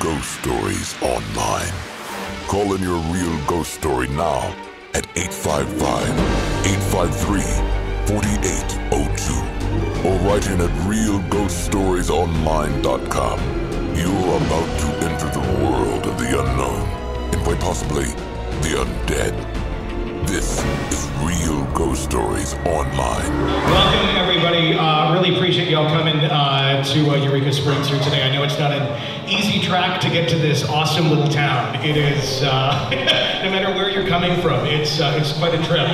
ghost stories online. Call in your real ghost story now at 855 853 4802 or write in at realghoststoriesonline.com. You're about to enter the world of the unknown and quite possibly the undead. This is Real Ghost Stories Online. Welcome, everybody. Uh, really appreciate y'all coming uh, to uh, Eureka Springs here today. I know it's not an easy track to get to this awesome little town. It is, uh, no matter where you're coming from, it's, uh, it's quite a trip.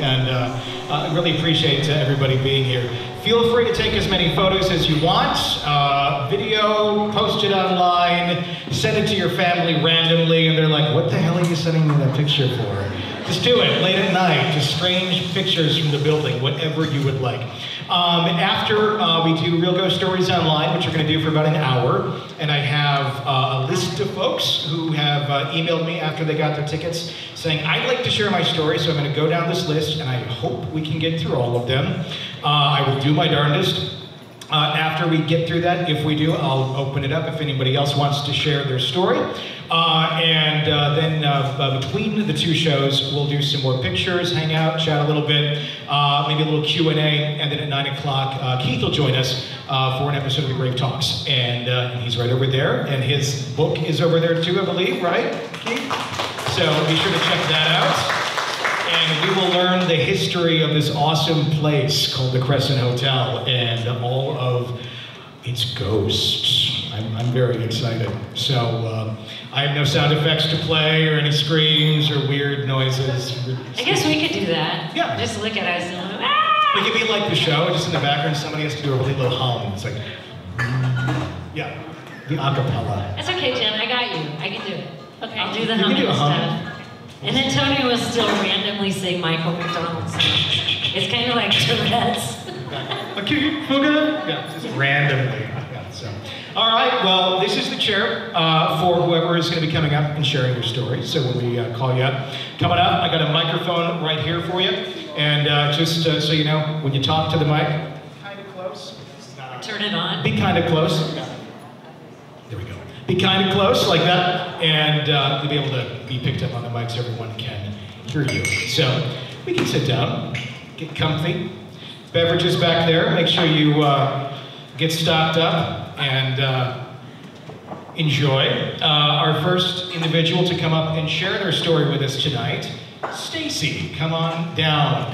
And uh, I really appreciate uh, everybody being here. Feel free to take as many photos as you want. Uh, video, post it online, send it to your family randomly, and they're like, what the hell are you sending me that picture for? Just do it late at night. Just strange pictures from the building, whatever you would like. Um, after uh, we do Real Ghost Stories Online, which we're going to do for about an hour, and I have uh, a list of folks who have uh, emailed me after they got their tickets saying, I'd like to share my story, so I'm going to go down this list, and I hope we can get through all of them. Uh, I will do my darndest. Uh, after we get through that, if we do, I'll open it up if anybody else wants to share their story. Uh, and uh, then uh, uh, between the two shows, we'll do some more pictures, hang out, chat a little bit, uh, maybe a little Q&A, and then at 9 o'clock, Keith will join us for an episode of The Grave Talks. And he's right over there, and his book is over there too, I believe, right, Keith? So be sure to check that out and we will learn the history of this awesome place called the Crescent Hotel and all of its ghosts. I'm, I'm very excited. So uh, I have no sound effects to play or any screams or weird noises. I guess we could do that. Yeah. Just look at us and go, ah! We could be like the show, just in the background, somebody has to do a really low hum. It's like, yeah, the acapella. That's okay, Jen. I got you. I can do it. Okay. I'll do the humming do a hum. stuff. And then Tony will still randomly say Michael McDonald's. It's kind of like Tourette's. Okay, okay. Yeah, just randomly. Yeah, so. All right, well, this is the chair uh, for whoever is going to be coming up and sharing their story. So when we uh, call you up, coming up, I got a microphone right here for you. And uh, just uh, so you know, when you talk to the mic, be kind of close. Uh, Turn it on. be kind of close. There we go. Be kind of close, like that, and uh, you'll be able to be picked up on the mic so everyone can hear you. So we can sit down, get comfy. Beverages back there. Make sure you uh, get stocked up and uh, enjoy. Uh, our first individual to come up and share their story with us tonight, Stacy. Come on down.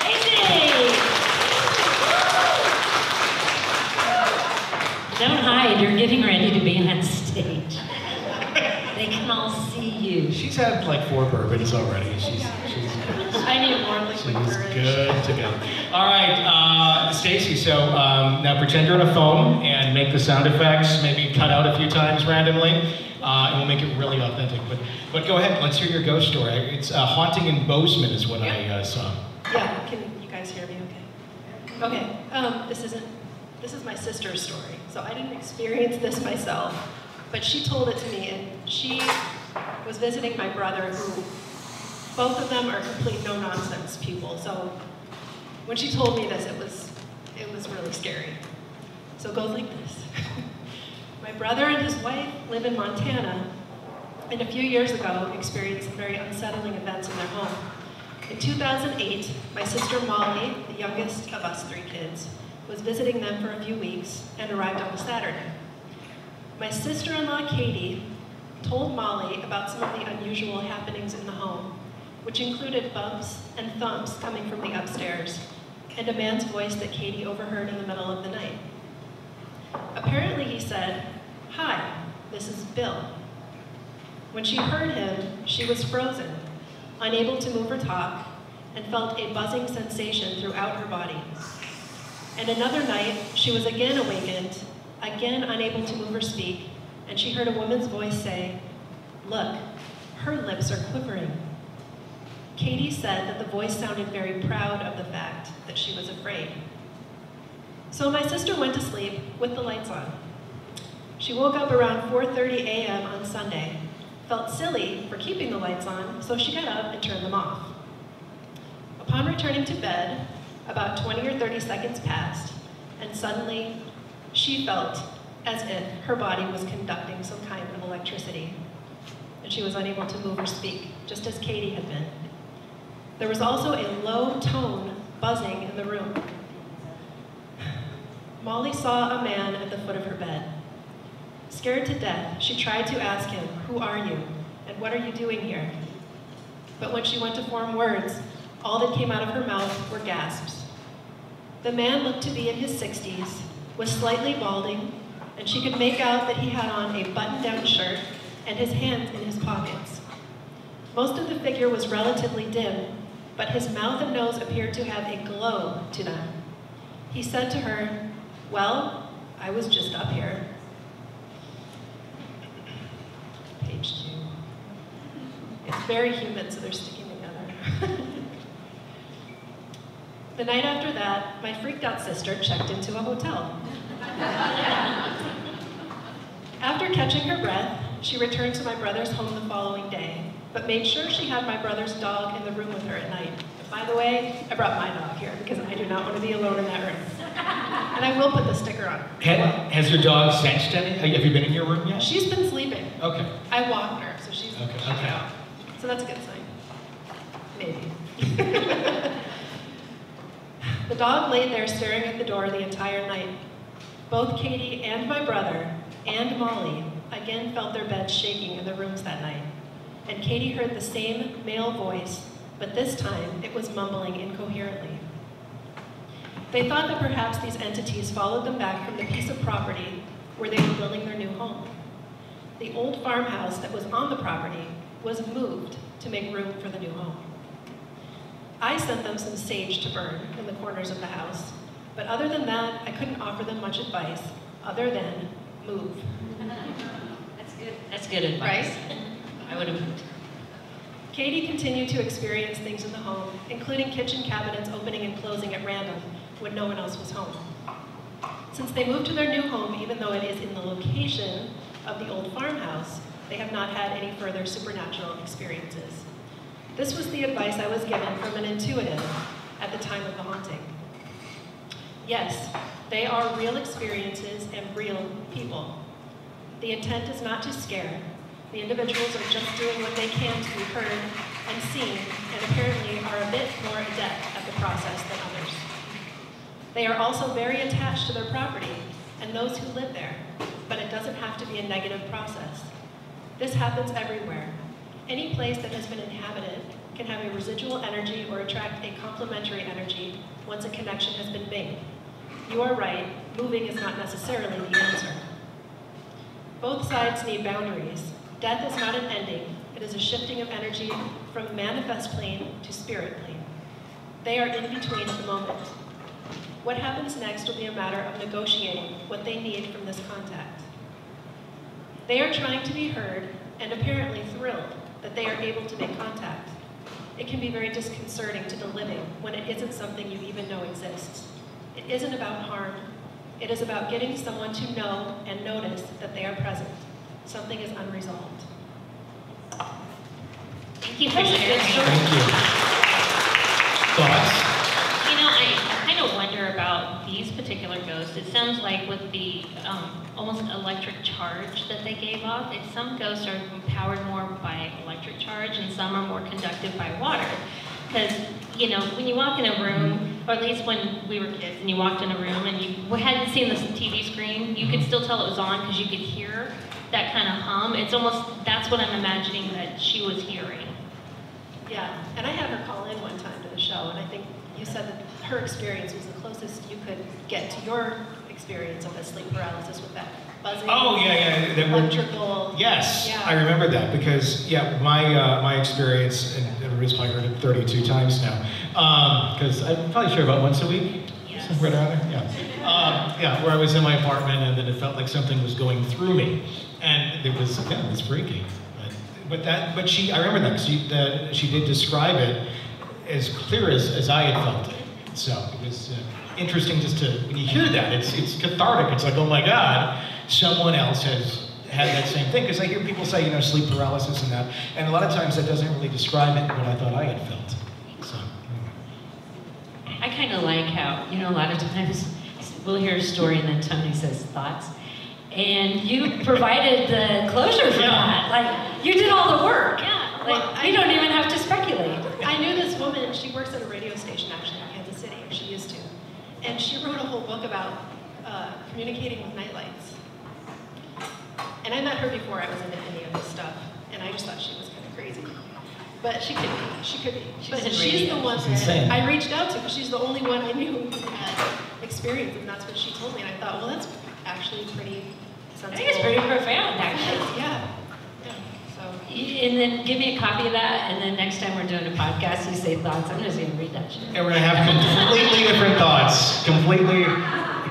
Hey! Don't hide. You're getting ready to be on stage. They can all see you. She's had like four bourbons already. She's she's. I need more liquid She's courage. good to go. All right, uh, Stacy. So um, now pretend you're on a phone and make the sound effects. Maybe cut out a few times randomly, uh, and we'll make it really authentic. But but go ahead. Let's hear your ghost story. It's uh, haunting in Bozeman is what I uh, saw. Yeah, can you guys hear me okay? Okay, um, this isn't, this is my sister's story. So I didn't experience this myself, but she told it to me and she was visiting my brother who, both of them are complete no-nonsense people. So when she told me this, it was, it was really scary. So it goes like this. my brother and his wife live in Montana and a few years ago experienced very unsettling events in their home. In 2008, my sister Molly, the youngest of us three kids, was visiting them for a few weeks and arrived on a Saturday. My sister-in-law Katie told Molly about some of the unusual happenings in the home, which included bumps and thumps coming from the upstairs, and a man's voice that Katie overheard in the middle of the night. Apparently he said, Hi, this is Bill. When she heard him, she was frozen, unable to move or talk, and felt a buzzing sensation throughout her body. And another night, she was again awakened, again unable to move or speak, and she heard a woman's voice say, Look, her lips are quivering. Katie said that the voice sounded very proud of the fact that she was afraid. So my sister went to sleep with the lights on. She woke up around 4.30 a.m. on Sunday, felt silly for keeping the lights on, so she got up and turned them off. Upon returning to bed, about 20 or 30 seconds passed, and suddenly she felt as if her body was conducting some kind of electricity. And she was unable to move or speak, just as Katie had been. There was also a low tone buzzing in the room. Molly saw a man at the foot of her bed. Scared to death, she tried to ask him, Who are you? And what are you doing here? But when she went to form words, all that came out of her mouth were gasps. The man looked to be in his 60s, was slightly balding, and she could make out that he had on a button-down shirt and his hands in his pockets. Most of the figure was relatively dim, but his mouth and nose appeared to have a glow to them. He said to her, Well, I was just up here. Page two. It's very humid, so they're sticking together. the night after that, my freaked out sister checked into a hotel. After catching her breath, she returned to my brother's home the following day, but made sure she had my brother's dog in the room with her at night. By the way, I brought my dog here because I do not want to be alone in that room. And I will put the sticker on. Ha- Has your dog sensed any? Have you been in your room yet? She's been sleeping. Okay. I walked her, so she's, Okay, okay. out. So that's a good sign. Maybe. the dog laid there staring at the door the entire night. Both Katie and my brother and Molly again felt their beds shaking in the rooms that night. And Katie heard the same male voice, but this time it was mumbling incoherently. They thought that perhaps these entities followed them back from the piece of property where they were building their new home. The old farmhouse that was on the property was moved to make room for the new home. I sent them some sage to burn in the corners of the house, but other than that, I couldn't offer them much advice other than move. That's good. That's good advice. Right? I would have moved. Katie continued to experience things in the home, including kitchen cabinets opening and closing at random when no one else was home. Since they moved to their new home, even though it is in the location of the old farmhouse, they have not had any further supernatural experiences. This was the advice I was given from an intuitive at the time of the haunting. Yes, they are real experiences and real people. The intent is not to scare. The individuals are just doing what they can to be heard and seen, and apparently are a bit more adept at the process than others. They are also very attached to their property and those who live there, but it doesn't have to be a negative process. This happens everywhere. Any place that has been inhabited can have a residual energy or attract a complementary energy once a connection has been made. You are right, moving is not necessarily the answer. Both sides need boundaries. Death is not an ending, it is a shifting of energy from manifest plane to spirit plane. They are in between at the moment. What happens next will be a matter of negotiating what they need from this contact. They are trying to be heard and apparently thrilled that they are able to make contact. It can be very disconcerting to the living when it isn't something you even know exists. It isn't about harm. It is about getting someone to know and notice that they are present. Something is unresolved. Thank you for That was a good sharing. Thank you. Thoughts? You know, I kind of wonder these particular ghost, it sounds like with the um, almost electric charge that they gave off, it, some ghosts are empowered more by electric charge and some are more conducted by water. Because, you know, when you walk in a room, or at least when we were kids and you walked in a room and you hadn't seen the TV screen, you could still tell it was on because you could hear that kind of hum. It's almost, that's what I'm imagining that she was hearing. Yeah, and I had her call in one time to the show, and I think you said that her experience was the closest you could get to your experience of a sleep paralysis with that buzzing. Oh, yeah, yeah. That Electrical. Yes, Yeah. I remember that because yeah, my uh, my experience, and everybody's probably heard it 32 times now, because I'm probably sure about once a week, Yes. somewhere around there. Yeah, um, yeah, where I was in my apartment and then it felt like something was going through me, and it was yeah, it was freaky. But, but that, but she, I remember that she that she did describe it as clear as, as I had felt it. So it was uh, interesting just to when you hear that, it's it's cathartic. It's like oh my god, someone else has had that same thing. Because I hear people say you know sleep paralysis and that, and a lot of times that doesn't really describe it what I thought I had felt. So. anyway. I kind of like how, you know, a lot of times we'll hear a story and then Tony says thoughts. and you provided the closure for Yeah. that. Like you did all the work. Yeah. Like Well, I- you don't even have to speculate. I knew this woman, she works at a radio station actually in Kansas City, or she used to. And she wrote a whole book about uh, communicating with nightlights. And I met her before I was into any of this stuff, and I just thought she was kind of crazy. But she could be, she could be. She's but she's radio. the one She's that insane. I reached out to because she's the only one I knew who had experience, and that's what she told me. And I thought, well, that's actually pretty I think it's pretty profound, actually. Yeah. yeah. And then give me a copy of that, and then next time we're doing a podcast, you say thoughts. I'm just gonna read that shit. And we're gonna have completely different thoughts, completely,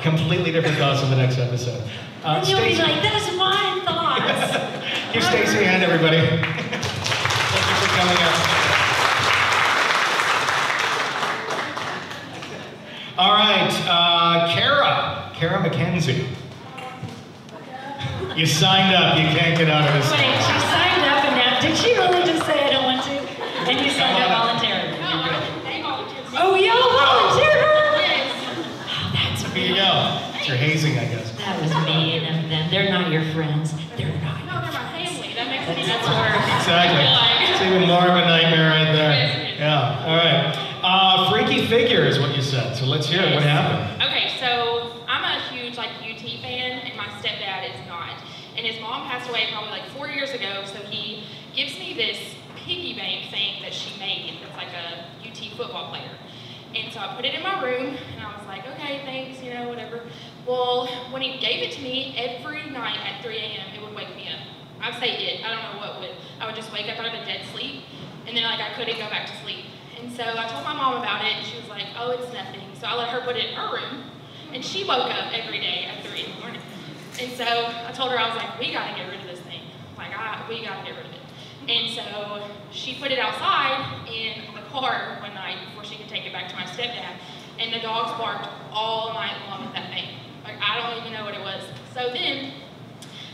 completely different thoughts in the next episode. Uh, and you'll be like, "That's my thoughts." Give Stacy a hand, everybody. Thank you for coming up. All right, uh, Kara, Kara McKenzie. You signed up. You can't get out of this. Wait, she signed up, and now did she really just say I don't want to? And you signed up voluntarily. Oh, y'all volunteered her? Oh, that's Here you go. It's your hazing, I guess. That was mean of them. They're not your friends. They're not. No, they're my family. That makes me That's that's worse. Exactly. It's even more of a nightmare right there. Yeah. All right. Uh, freaky figure is what you said. So let's hear it. What happened? Okay, so I'm a huge like UT fan, and my stepdad is not. And his mom passed away probably like four years ago, so he gives me this piggy bank thing that she made. It's like a UT football player. And so I put it in my room, and I was like, okay, thanks, you know, whatever. Well, when he gave it to me, every night at 3 a.m., it would wake me up. I'd say it, I don't know what would. I would just wake up out of a dead sleep, and then like I couldn't go back to sleep. And so I told my mom about it, and she was like, oh, it's nothing. So I let her put it in her room, and she woke up every day at 3 in the morning. And so I told her, I was like, we gotta get rid of this thing. Like, I, we gotta get rid of it. And so she put it outside in the car one night before she could take it back to my stepdad. And the dogs barked all night long at that thing. Like, I don't even know what it was. So then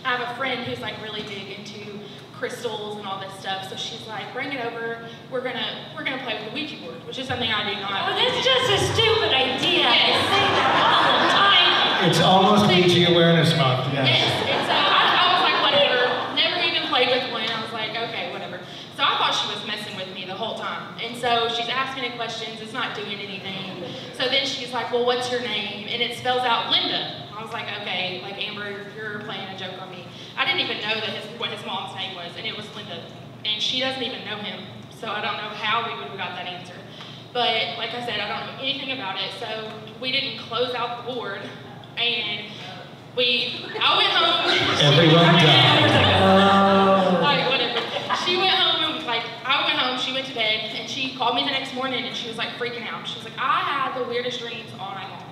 I have a friend who's like really big into crystals and all this stuff. So she's like, bring it over. We're gonna we're gonna play with the Ouija board, which is something I do not. Oh, that's just a stupid idea. I say that all the time. It's almost Ouija Awareness Month. Yes. Yes. And so I, I was like, whatever. Never even played with one. I was like, okay, whatever. So I thought she was messing with me the whole time. And so she's asking me questions. It's not doing anything. So then she's like, well, what's your name? And it spells out Linda. I was like, okay, like Amber, you're playing a joke on me. I didn't even know that his, what his mom's name was, and it was Linda. And she doesn't even know him, so I don't know how we would have got that answer. But like I said, I don't know anything about it, so we didn't close out the board, and we, I went home. Everyone died. Oh. like whatever. She went home and like I went home, to bed, and she called me the next morning and she was like freaking out. She was like, I had the weirdest dreams all night long.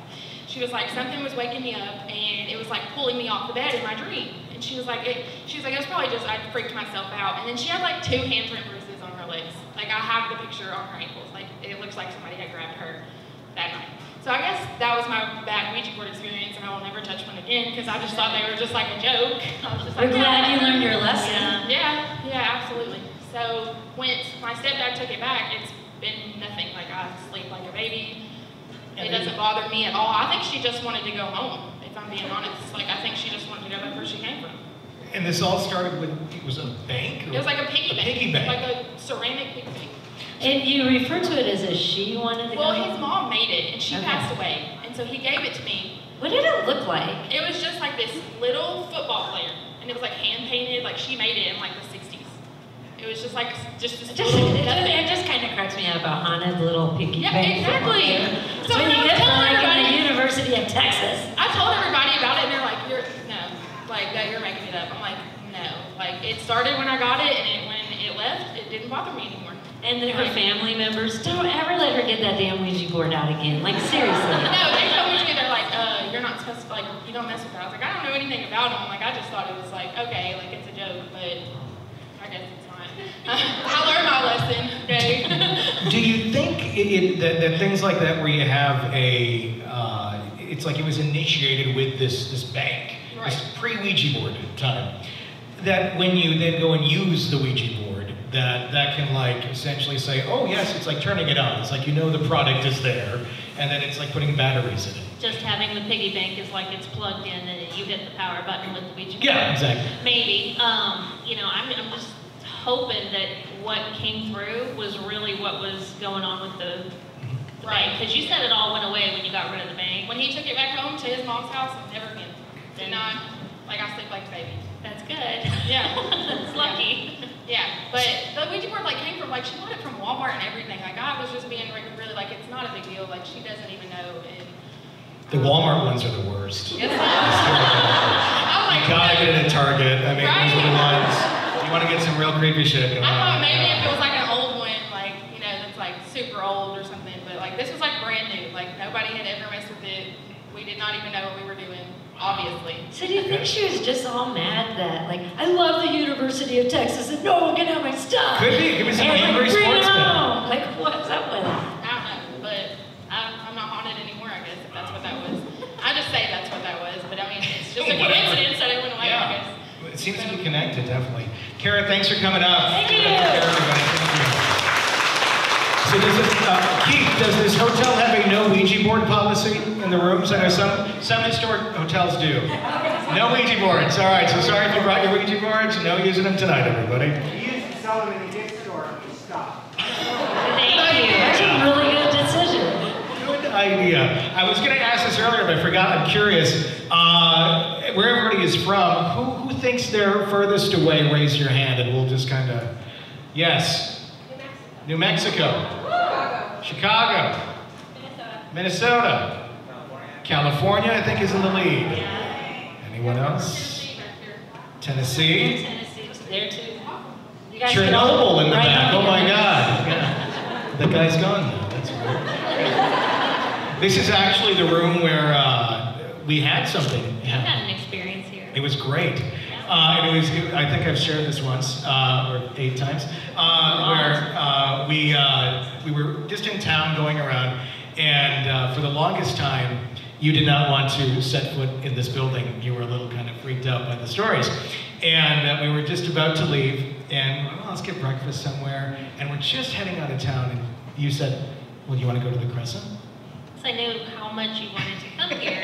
She was like, something was waking me up and it was like pulling me off the bed in my dream. And she was like, it, she was like, it was probably just I freaked myself out. And then she had like two handprint bruises on her legs. Like I have the picture on her ankles. Like it looks like somebody had grabbed her that night. So I guess that was my bad Ouija board experience, and I will never touch one again because I just thought they were just like a joke. I was just like, We're glad "Yeah." you learned your lesson. Yeah, yeah, absolutely. So once my stepdad took it back, it's been nothing. Like I sleep like a baby. It doesn't bother me at all. I think she just wanted to go home, if I'm being honest. Like I think she just wanted to go back where she came from. And this all started when it was a bank. It was like a piggy A bank. piggy bank. Like a ceramic piggy bank. And you refer to it as a she wanted to Well, go. his mom made it, and she Okay. passed away. And so he gave it to me. What did it look like? It was just like this little football player. And it was like hand painted, like she made it in like the 60s. It was just like, just this just, little it just, it just kind of cracks me up a haunted little piggy Yeah, bank. exactly. So So when you get from like the University of Texas. I told everybody about it, and they're like, "You're no, like that. You're making it up." I'm like, "No." Like it started when I got it, and it, when it left, it didn't bother me anymore. And then her family members, don't ever let her get that damn Ouija board out again. Like seriously. No, they told me to. They're like, "Uh, you're not supposed to like, you don't mess with that." I was like, "I don't know anything about them. Like I just thought it was like, okay, like it's a joke, but I guess it's not." I learned my lesson. Do you think it, it, that, that things like that, where you have a, uh, it's like it was initiated with this this bank, this pre Ouija board time, that when you then go and use the Ouija board, that that can like essentially say, oh yes, it's like turning it on. It's like you know the product is there, and then it's like putting batteries in it. just having the piggy bank is like it's plugged in and you hit the power button with the Ouija board. Yeah, exactly. Maybe. Um, you know, I'm, I'm just hoping that what came through was really what was going on with the, the bank. Because you said it all went away when you got rid of the bank. When he took it back home to his mom's house, never again. Did not, like I sleep like a baby. That's good. Yeah. That's lucky. Yeah, but the Ouija board like came from like she bought it from Walmart and everything. Like I was just being like, really like it's not a big deal. Like she doesn't even know. And, The Walmart ones are the worst. it's like, I was You like, gotta get it at Target. I mean, those are the Right. ones. You want to get some real creepy shit going I thought on. maybe if it was like an old one, like you know, that's like super old or something. But like this was like brand new. Like nobody had ever messed with it. We did not even know what we were doing. Obviously. So do you think she was just all mad that, like, I love the University of Texas and no one can have my stuff? Could be. Could be some And, like, angry bring it sportsman. home. Like, what's up with that? I don't know, but I'm, I'm not haunted anymore. I guess if that's what that was. I just say that's what that was, but I mean it's just a Whatever. coincidence that it went away. I Yeah. guess. It seems to be connected, definitely. Kara, thanks for coming up. Thank you. up for everybody. Thank you. So does it, uh, Keith, does this hotel have a no Ouija board policy in the rooms? I know some, some historic hotels do. No Ouija boards. All right, so sorry if you brought your Ouija boards. No using them tonight, everybody. We used to sell them in a gift store and we stopped. Thank you. That's a really good decision. Good idea. I was going to ask this earlier, but I forgot. I'm curious. Uh, where everybody is from, who, who thinks they're furthest away? Raise your hand, and we'll just kind of. Yes. New Mexico. Chicago. Minnesota. California, I think, is in the lead. Anyone else? Tennessee. Tennessee's there too. You guys Chernobyl in the right back. Oh my. God. Yeah. The guy's gone now. That's weird. This is actually the room where uh, we had something. I've had an experience here. It was great. Uh, and it was, I think I've shared this once, uh, or eight times, uh, where uh, we, uh, we were just in town going around, and uh, for the longest time, you did not want to set foot in this building. You were a little kind of freaked out by the stories. And uh, we were just about to leave, and well, let's get breakfast somewhere, and we're just heading out of town, and you said, well, do you want to go to the Crescent? So I knew how much you wanted to come here.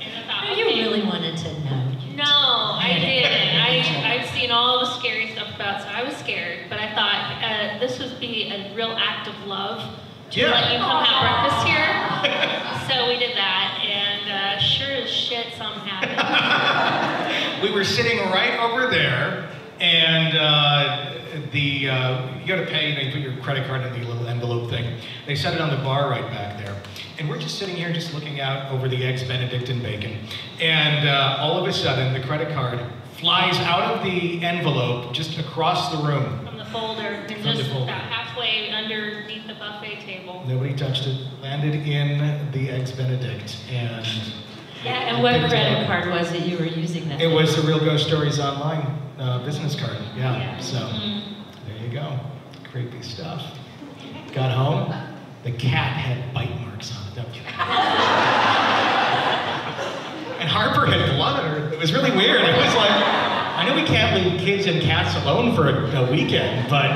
And I thought, You really wanted to know. No, I didn't. I, I've seen all the scary stuff about, so I was scared. But I thought uh, this would be a real act of love to Yeah. let you come have breakfast here. so we did that, and uh, sure as shit, something happened. we were sitting right over there, and uh, the uh, you got to pay. You, know, you put your credit card in the little envelope thing. They set it on the bar right back there, and we're just sitting here, just looking out over the eggs Benedict and bacon, and uh, all of a sudden, the credit card flies out of the envelope just across the room. From the folder, and From just the folder. about halfway underneath the buffet table. Nobody touched it. Landed in the eggs Benedict, and Yeah, and what credit card was it you were using then? it was the Real Ghost Stories online uh, business card. Yeah. Yeah. So. Mm. There you go. Creepy stuff. Got home, the cat had bite marks on it. and Harper had blood on her. It was really weird. It was like, I know we can't leave kids and cats alone for a, a weekend, but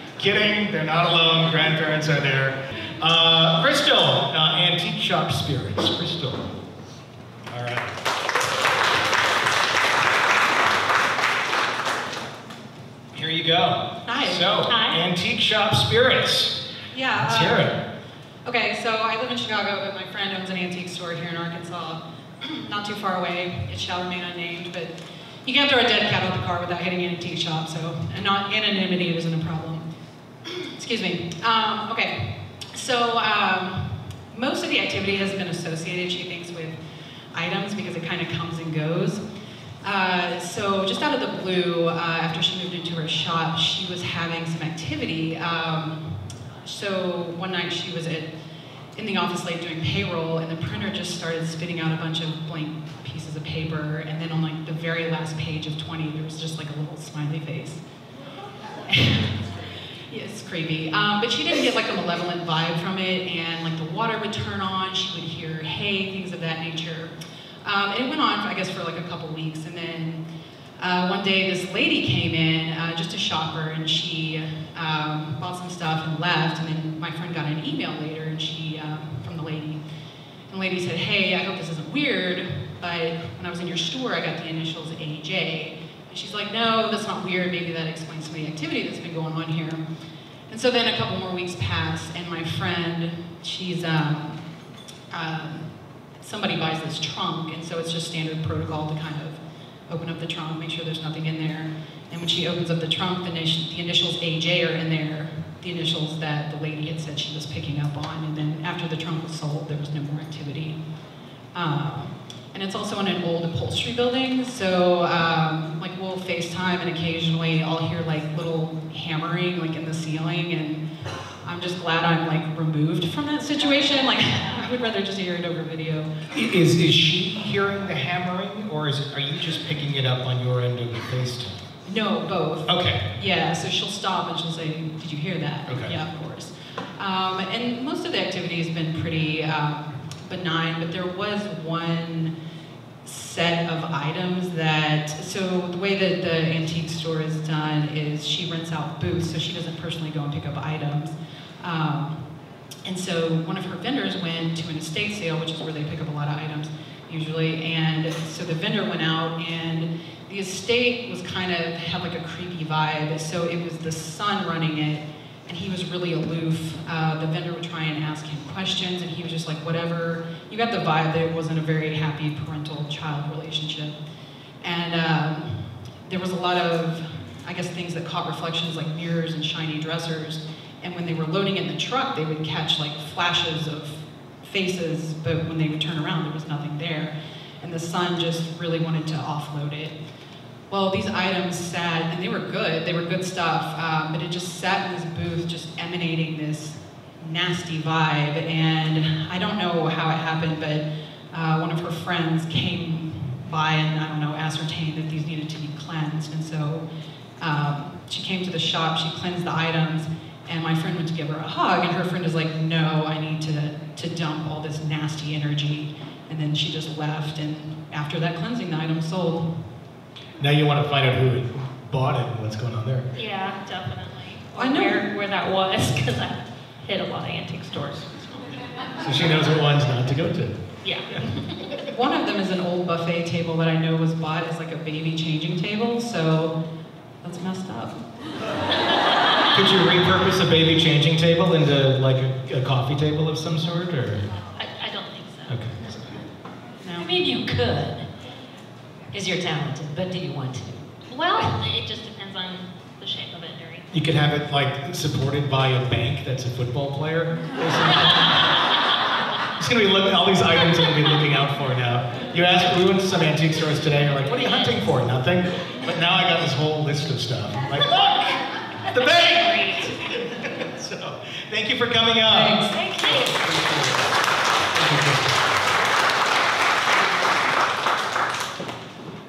kidding, they're not alone. Grandparents are there. Uh, Crystal, uh, Antique Shop Spirits. Crystal. All right. Here you go. Hi. So, Hi. Antique Shop Spirits. Yeah. Let's uh, hear it. Okay, so I live in Chicago, but my friend owns an antique store here in Arkansas, not too far away. It shall remain unnamed, but you can't throw a dead cat out the car without hitting an antique shop, so not anonymity isn't a problem. Excuse me. Um, okay, so um, most of the activity has been associated, she thinks, with items because it kind of comes and goes. Uh, so just out of the blue, uh, after she moved into her shop, she was having some activity. Um, so one night she was at, in the office late doing payroll, and the printer just started spitting out a bunch of blank pieces of paper, and then on like the very last page of 20, there was just like a little smiley face. It's creepy. Um, but she didn't get like a malevolent vibe from it, and like the water would turn on, she would hear hey, things of that nature. Um, and it went on, I guess, for like a couple weeks, and then uh, one day this lady came in, uh, just a shopper, and she um, bought some stuff and left, and then my friend got an email later, and she, um, from the lady. And the lady said, hey, I hope this isn't weird, but when I was in your store, I got the initials AJ. And she's like, no, that's not weird. Maybe that explains some of the activity that's been going on here. And so then a couple more weeks pass, and my friend, she's, um, um, somebody buys this trunk, and so it's just standard protocol to kind of open up the trunk, make sure there's nothing in there. And when she opens up the trunk, the, the initials AJ are in there, the initials that the lady had said she was picking up on. And then after the trunk was sold, there was no more activity. Um, and it's also in an old upholstery building, so um, like we'll FaceTime and occasionally I'll hear like little hammering like in the ceiling and I'm just glad I'm like removed from that situation. Like I would rather just hear it over video. Is, is she hearing the hammering or is it, are you just picking it up on your end of the FaceTime? No, both. Okay. Yeah, so she'll stop and she'll say, did you hear that? Okay. Yeah, of course. Um, and most of the activity has been pretty um, benign, but there was one set of items that, so the way that the antique store is done is she rents out booths, so she doesn't personally go and pick up items. Um, and so one of her vendors went to an estate sale, which is where they pick up a lot of items usually, and so the vendor went out and the estate was kind of, had like a creepy vibe, so it was the son running it, and he was really aloof. Uh, the vendor would try and ask him questions, and he was just like, whatever. You got the vibe that it wasn't a very happy parental-child relationship. And um, there was a lot of, I guess, things that caught reflections like mirrors and shiny dressers. And when they were loading in the truck, they would catch like flashes of faces, but when they would turn around, there was nothing there. And the son just really wanted to offload it. Well, these items sat, and they were good, they were good stuff, um, but it just sat in this booth, just emanating this nasty vibe. And I don't know how it happened, but uh, one of her friends came by and, I don't know, ascertained that these needed to be cleansed. And so um, she came to the shop, she cleansed the items, and my friend went to give her a hug, and her friend was like, no, I need to, to dump all this nasty energy. And then she just left, and after that cleansing, the item sold. Now you want to find out who bought it and what's going on there. Yeah, definitely. Or I know. Where, where that was, because I hit a lot of antique stores. So she knows what ones not to go to. Yeah. One of them is an old buffet table that I know was bought as like a baby changing table, so that's messed up. Could you repurpose a baby changing table into like a, a coffee table of some sort, or? I, I don't think so. Okay. I mean, you could, because you're talented, but do you want to? Well, it just depends on the shape of it, Harry. You could have it like supported by a bank that's a football player. It's gonna be looking all these items I'm gonna be looking out for now. You asked, we went to some antique stores today. and You're like, what are you hunting for? Nothing. But now I got this whole list of stuff. I'm like, look, the bank. so, thank you for coming out. Thank you.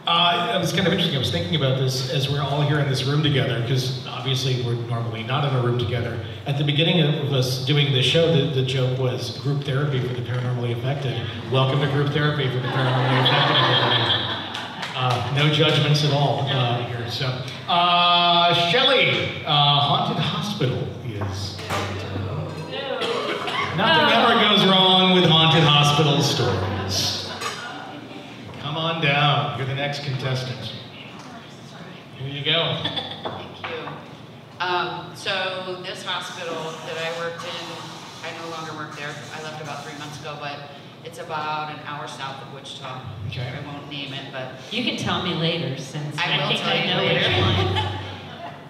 Uh, it was kind of interesting. I was thinking about this as we're all here in this room together, because obviously we're normally not in a room together. At the beginning of us doing this show, the, the joke was group therapy for the paranormally affected. Welcome to group therapy for the paranormally affected. Uh, no judgments at all uh, here. So, uh, Shelley, uh, Haunted Hospital is. Nothing ever goes wrong with haunted hospital stories. Come on down. You're the next contestant. Here you go. Thank you. Um, so this hospital that I worked in, I no longer work there. I left about three months ago, but it's about an hour south of Wichita. Okay. I won't name it, but You can tell me later since I will think tell I you know later. which one.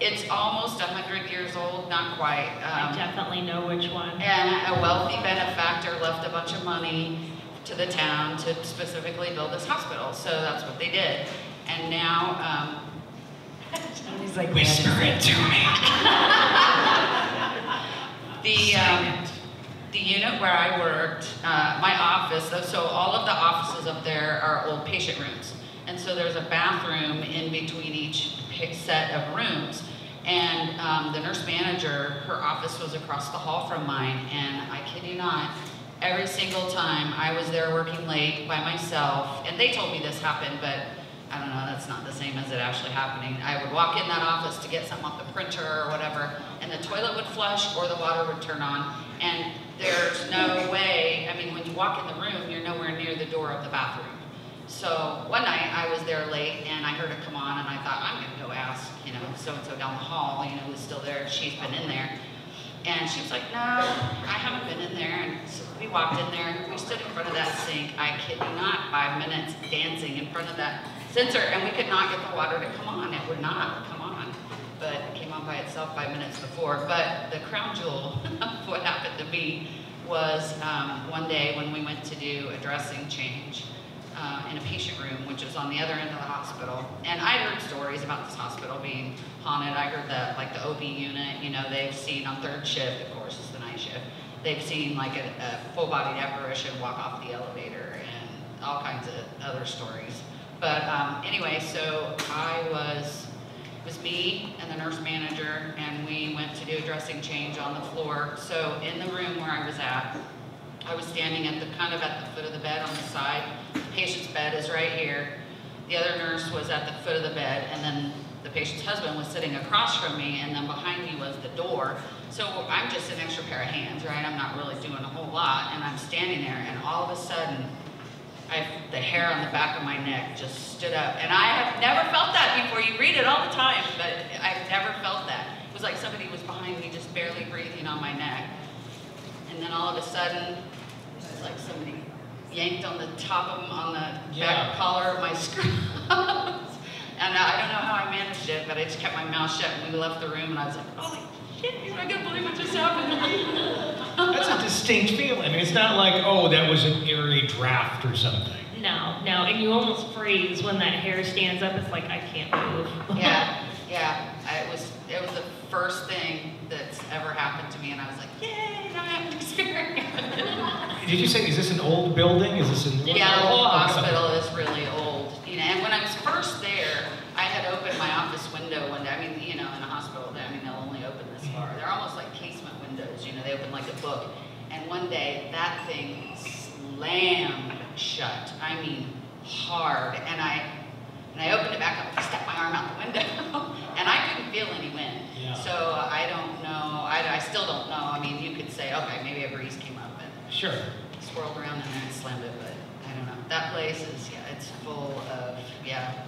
it's almost 100 years old, not quite. I Um, definitely know which one. and a wealthy benefactor left a bunch of money to the town to specifically build this hospital. So that's what they did. And now, um, He's like, Whisper it to me. The, um, the unit where I worked, uh, my office, so- all of the offices up there are old patient rooms. And so there's a bathroom in between each set of rooms. And um, the nurse manager, her office was across the hall from mine, and I kid you not, every single time I was there working late by myself, and they told me this happened, but I don't know, that's not the same as it actually happening. I would walk in that office to get something off the printer or whatever, and the toilet would flush or the water would turn on. And there's no way, I mean, when you walk in the room, you're nowhere near the door of the bathroom. So one night I was there late and I heard it come on and I thought, I'm gonna go ask, you know, so-and-so down the hall, you know, who's still there, she's been in there. And she was like, no, I haven't been in there. And so we walked in there, we stood in front of that sink, I kid you not, five minutes dancing in front of that sensor and we could not get the water to come on, it would not come on. But it came on by itself five minutes before. But the crown jewel of what happened to me was um, one day when we went to do a dressing change uh, in a patient room, which is on the other end of the hospital. And I heard stories about this hospital being haunted. I heard that, like the OB unit, you know, they've seen on third shift, of course, it's the night shift, they've seen like a, a full-bodied apparition walk off the elevator and all kinds of other stories. But um, anyway, so I was, it was me and the nurse manager, and we went to do a dressing change on the floor. So in the room where I was at, I was standing at the kind of at the foot of the bed on the side. The patient's bed is right here. The other nurse was at the foot of the bed, and then the patient's husband was sitting across from me, and then behind me was the door. So I'm just an extra pair of hands, right? I'm not really doing a whole lot, and I'm standing there, and all of a sudden, I, the hair on the back of my neck just stood up. And I have never felt that before. You read it all the time, but I've never felt that. It was like somebody was behind me just barely breathing on my neck. And then all of a sudden, it was like somebody yanked on the top of on the Yeah. back collar of my skirt. and I don't know how I managed it, but I just kept my mouth shut and we left the room and I was like, holy you're not gonna believe what just happened. That's a distinct feeling. It's not like, oh, that was an eerie draft or something. No, no, and you almost freeze when that hair stands up. It's like I can't move. yeah, yeah. I, it was it was the first thing that's ever happened to me, and I was like, yay, now I have an experience. Did you say, is this an old building? Is this a new yeah, the whole hospital is really old. You know, and when I was first there, I had opened my office window one day. I mean, you know, in a hospital, I mean, they'll only open this far. They're almost like casement windows. You know, they open like a book. And one day, that thing slammed shut. I mean, hard. And I and I opened it back up and stuck my arm out the window, and I couldn't feel any wind. Yeah. So uh, I don't know. I, I still don't know. I mean, you could say, okay, maybe a breeze came up and Sure. swirled around and slammed it, but I don't know. That place is, yeah, it's full of, yeah.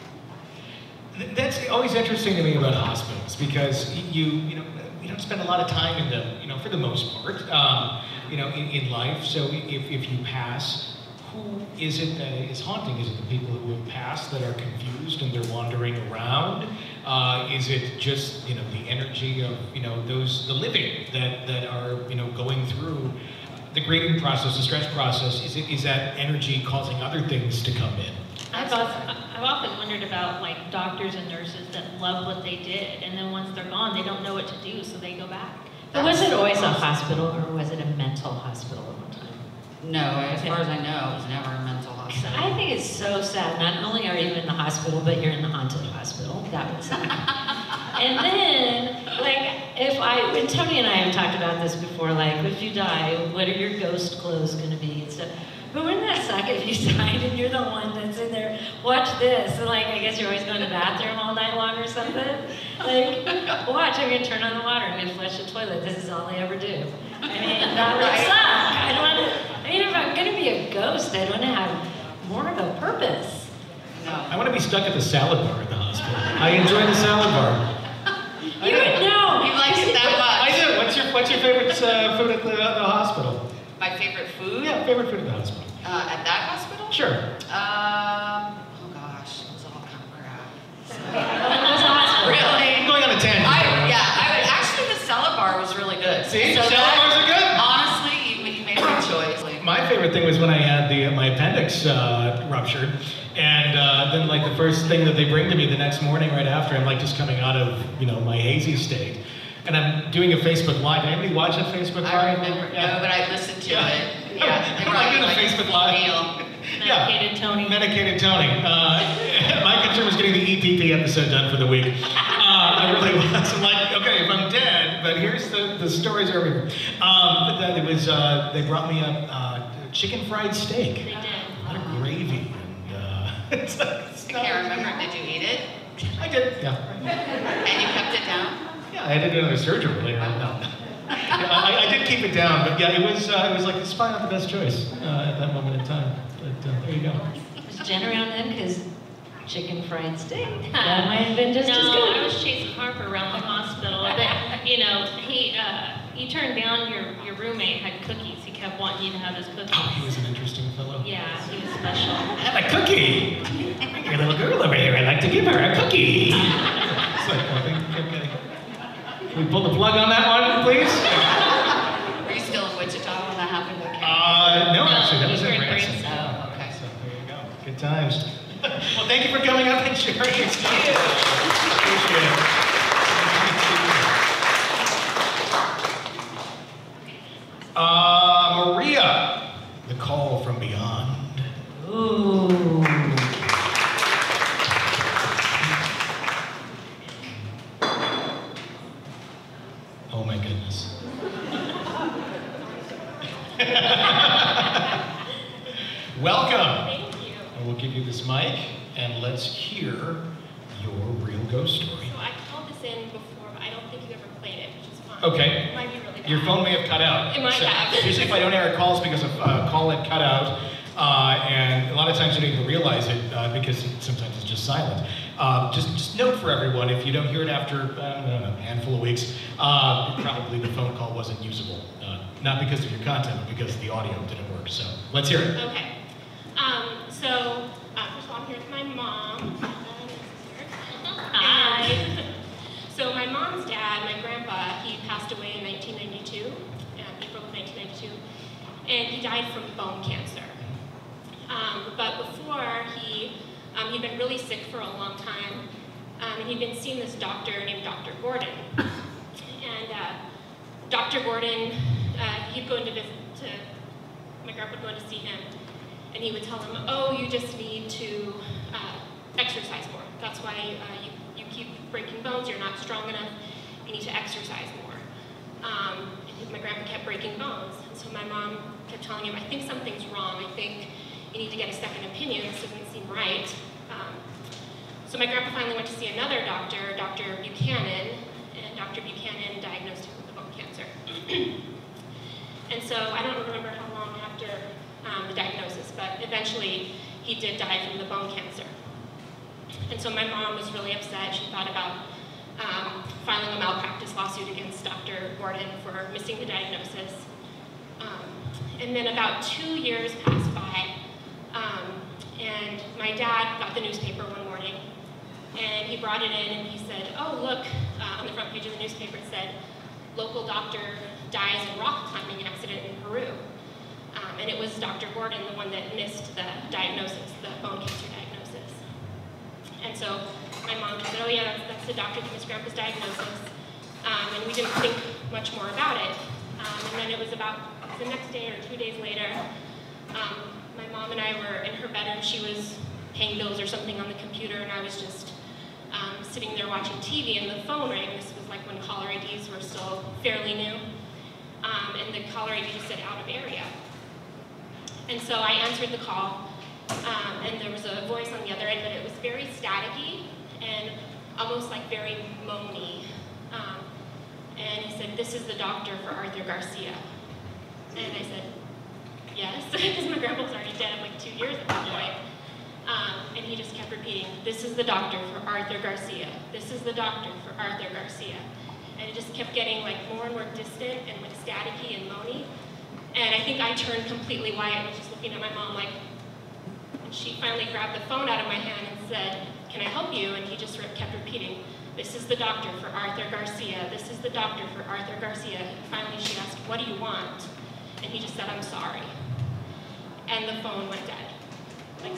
That's always interesting to me about hospitals because you, you know, we don't spend a lot of time in them, you know, for the most part, um, you know, in, in life. So if, if you pass, who is it that is haunting? Is it the people who have passed that are confused and they're wandering around? Uh, is it just, you know, the energy of, you know, those, the living that, that are, you know, going through the grieving process, the stress process? Is it, is that energy causing other things to come in? Often, I've often wondered about like doctors and nurses that love what they did, and then once they're gone, they don't know what to do, so they go back. But was it always a hospital or was it a mental hospital at one time? No, as far as I know, it was never a mental hospital. I think it's so sad. Not only are you in the hospital, but you're in the haunted hospital. That would suck. and then, like, if I, when Tony and I have talked about this before, like, if you die, what are your ghost clothes going to be and stuff. But wouldn't that suck if you died and you're the one that's in there, watch this, and like, I guess you're always going to the bathroom all night long or something? Like, watch, I'm going to turn on the water, I'm going to flush the toilet, this is all I ever do. I mean, that would Right. suck. I don't want to, I mean, if I'm going to be a ghost, I'd want to have more of a purpose. I want to be stuck at the salad bar at the hospital. I enjoy the salad bar. You do. would know. He likes it that much. I much. do. What's your What's your favorite uh, food at the, the hospital? My favorite food Yeah, favorite food at the hospital. Uh, at that hospital? Sure. Um, oh gosh, it was all kind of crap. I'm Really? going on a tangent. I, yeah, I would, actually the salad bar was really good. See? So Salad that- bars are good. Honestly, you, you made a good choice. My favorite thing was when I had the my appendix uh, ruptured, and uh, then like the first thing that they bring to me the next morning right after, I'm like just coming out of you know my hazy state, and I'm doing a Facebook Live. Did anybody watch that Facebook Live? I remember, Yeah. no, but I listened to Yeah. it. Yeah, they I'm like like, doing a like Facebook Live. meal. Yeah. Medicated Tony. Medicated Tony. Uh, my concern was getting the EPP episode done for the week. Uh, I really was. I'm like, okay, if I'm dead, but here's the, the stories are everywhere. Um, but then it was, uh, they brought me a uh, chicken fried steak. They did. A lot of gravy. And, uh, it's, it's I can't remember. Did you eat it? I did, yeah. And you kept it down? Yeah, I had to do another surgery later on. No. Yeah, I, I did keep it down, but yeah, it was uh, it was like it's probably not the best choice uh, at that moment in time. But uh, there you go. Was Jen around then? Because chicken fried steak. That might have been just no, as good. I was chasing Harper around the hospital. But, you know, he uh, he turned down your, your roommate had cookies. He kept wanting you to have his cookies. Oh, he was an interesting fellow. Yeah, he was special. I Have a cookie. Your little girl over here. I'd like to give her a cookie. It's like, I think, okay. Can we pull the plug on that one, please? Are you still in Wichita when that happened? Okay. Uh, no, actually, that was in Branson. Oh, okay. So there you go. Good times. well, thank you for coming up and sharing your story. Appreciate it. Uh, Maria, the call from beyond. Ooh. Oh my goodness. Welcome. Thank you. And we'll give you this mic and let's hear your real ghost story. So I called this in before, but I don't think you ever played it, which is fine. Okay. It might be really bad. Your phone may have cut out. It might So, have. Usually if I don't hear calls because of uh, call had cut out, uh, and a lot of times you don't even realize it uh, because sometimes it's just silent. Uh, just, just note for everyone, if you don't hear it after, I don't know, a handful of weeks, uh, probably the phone call wasn't usable. Uh, not because of your content, but because the audio didn't work. So let's hear it. Okay. Um, so, uh, first of all, I'm here with my mom. Uh, this is her. Hi. And- so my mom's dad, my grandpa, he passed away in 1992, uh, April of 1992, and he died from bone cancer. Um, but before he, um, he'd been really sick for a long time, um, and he'd been seeing this doctor named Dr. Gordon. And uh, Dr. Gordon, uh, he'd go into visit, to, my grandpa would go in to see him, and he would tell him, oh, you just need to uh, exercise more. That's why uh, you, you keep breaking bones, you're not strong enough, you need to exercise more. Um, my grandpa kept breaking bones, and so my mom kept telling him, I think something's wrong, I think you need to get a second opinion, this doesn't seem right. Um, so my grandpa finally went to see another doctor, Dr. Buchanan, and Dr. Buchanan diagnosed him with bone cancer. and so I don't remember how long after um, the diagnosis, but eventually he did die from the bone cancer. And so my mom was really upset. She thought about um, filing a malpractice lawsuit against Dr. Gordon for missing the diagnosis. Um, and then about two years passed by, um, and my dad got the newspaper one morning, and he brought it in and he said, oh, look, uh, on the front page of the newspaper it said, local doctor dies in rock climbing accident in Peru. Um, and it was Dr. Gordon, the one that missed the diagnosis, the bone cancer diagnosis. And so my mom said, oh yeah, that's, that's the doctor that missed Grandpa's diagnosis. Um, and we didn't think much more about it. Um, and then it was about the next day or two days later, um, my mom and I were in her bedroom. She was paying bills or something on the computer, and I was just um, sitting there watching TV, and the phone rang. This was like when caller IDs were still fairly new. Um, and the caller ID said out of area. And so I answered the call, um, and there was a voice on the other end, but it was very staticky and almost like very moany. Um, and he said, this is the doctor for Arthur Garcia. And I said, yes, because my grandpa was already dead like two years at that point. Um, and he just kept repeating, this is the doctor for Arthur Garcia. This is the doctor for Arthur Garcia. And it just kept getting like more and more distant and like staticky and moany. And I think I turned completely white and was just looking at my mom like, and she finally grabbed the phone out of my hand and said, can I help you? And he just kept repeating, this is the doctor for Arthur Garcia. This is the doctor for Arthur Garcia. And finally she asked, what do you want? And he just said, I'm sorry. And the phone went dead. Like,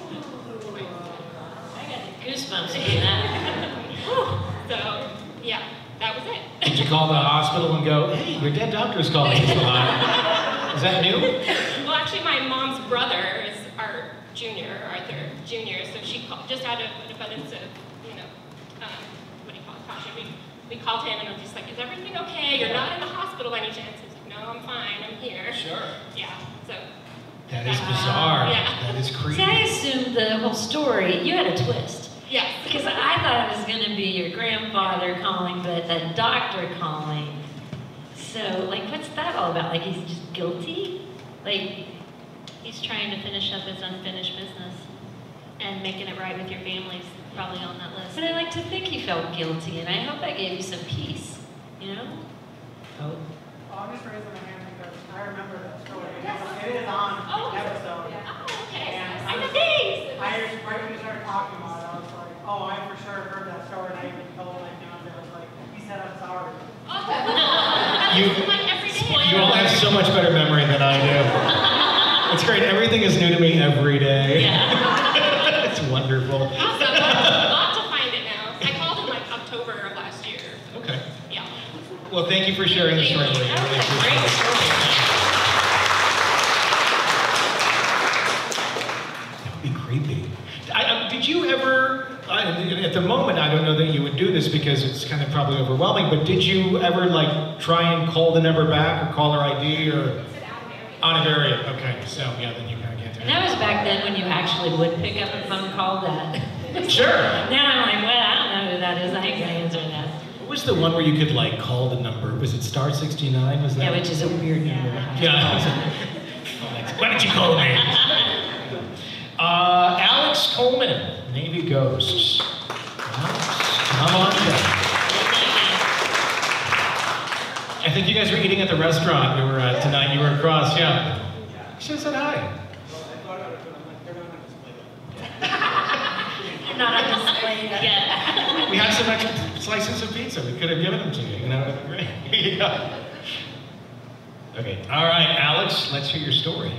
I got the goosebumps doing that. so, yeah, that was it. Did you call the hospital and go, hey, your dead doctor's calling? Is that new? well, actually, my mom's brother is our junior, Arthur Junior. So she called just out of an abundance of, you know, um, what do you call it, caution. We, we called him and was just like, "Is everything okay? You're not in the hospital by any chance?" "No, I'm fine. I'm here." Sure. Yeah. So. That is bizarre. Yeah. That is creepy. See, I assumed the whole story, you had a twist. Yeah. Because I thought it was going to be your grandfather calling, but the doctor calling. So, like, what's that all about? Like, he's just guilty? Like, He's trying to finish up his unfinished business and making it right with your family's probably on that list. but I like to think he felt guilty, and I hope I gave you some peace, you know? Oh, I'm just raising my hand because I remember that story. It is- It is on Oh, the episode. Oh, okay. And I'm I a. I just, right when you started talking about it, I was like, oh, I for sure heard that story, and I even told my fiance, I was like, he said I'm sorry. You, Like you all have so much better memory than I do. It's great. Everything is new to me every day. yeah. it's wonderful. Awesome. Lots to find it now. I called in like October of last year. Okay. Yeah. Well, thank you for sharing the story. Really That a great story. That would be creepy. I, I, did you ever, I, at the moment, I don't know that you would do this because it's kind of probably overwhelming, but did you ever like try and call the number back or call her ID or? Out of area. Okay, so yeah, then you kind of get And there. that was back then when you actually would pick up a phone call that. Sure. Now I'm like, well, I don't know who that is. I ain't gonna answer that. What was the one where you could like call the number? Was it star 69? Was that? Yeah, which is a weird number to have. Yeah. Why did you call me? Uh, Alex Coleman, Navy Ghosts. Come on down. I think you guys were eating at the restaurant we were at tonight. You were across, yeah. You should have said hi. You're not on display yet. We had some extra slices of pizza. We could have given them to you. You know, it'd be great. yeah. Okay. All right, Alex. Let's hear your story.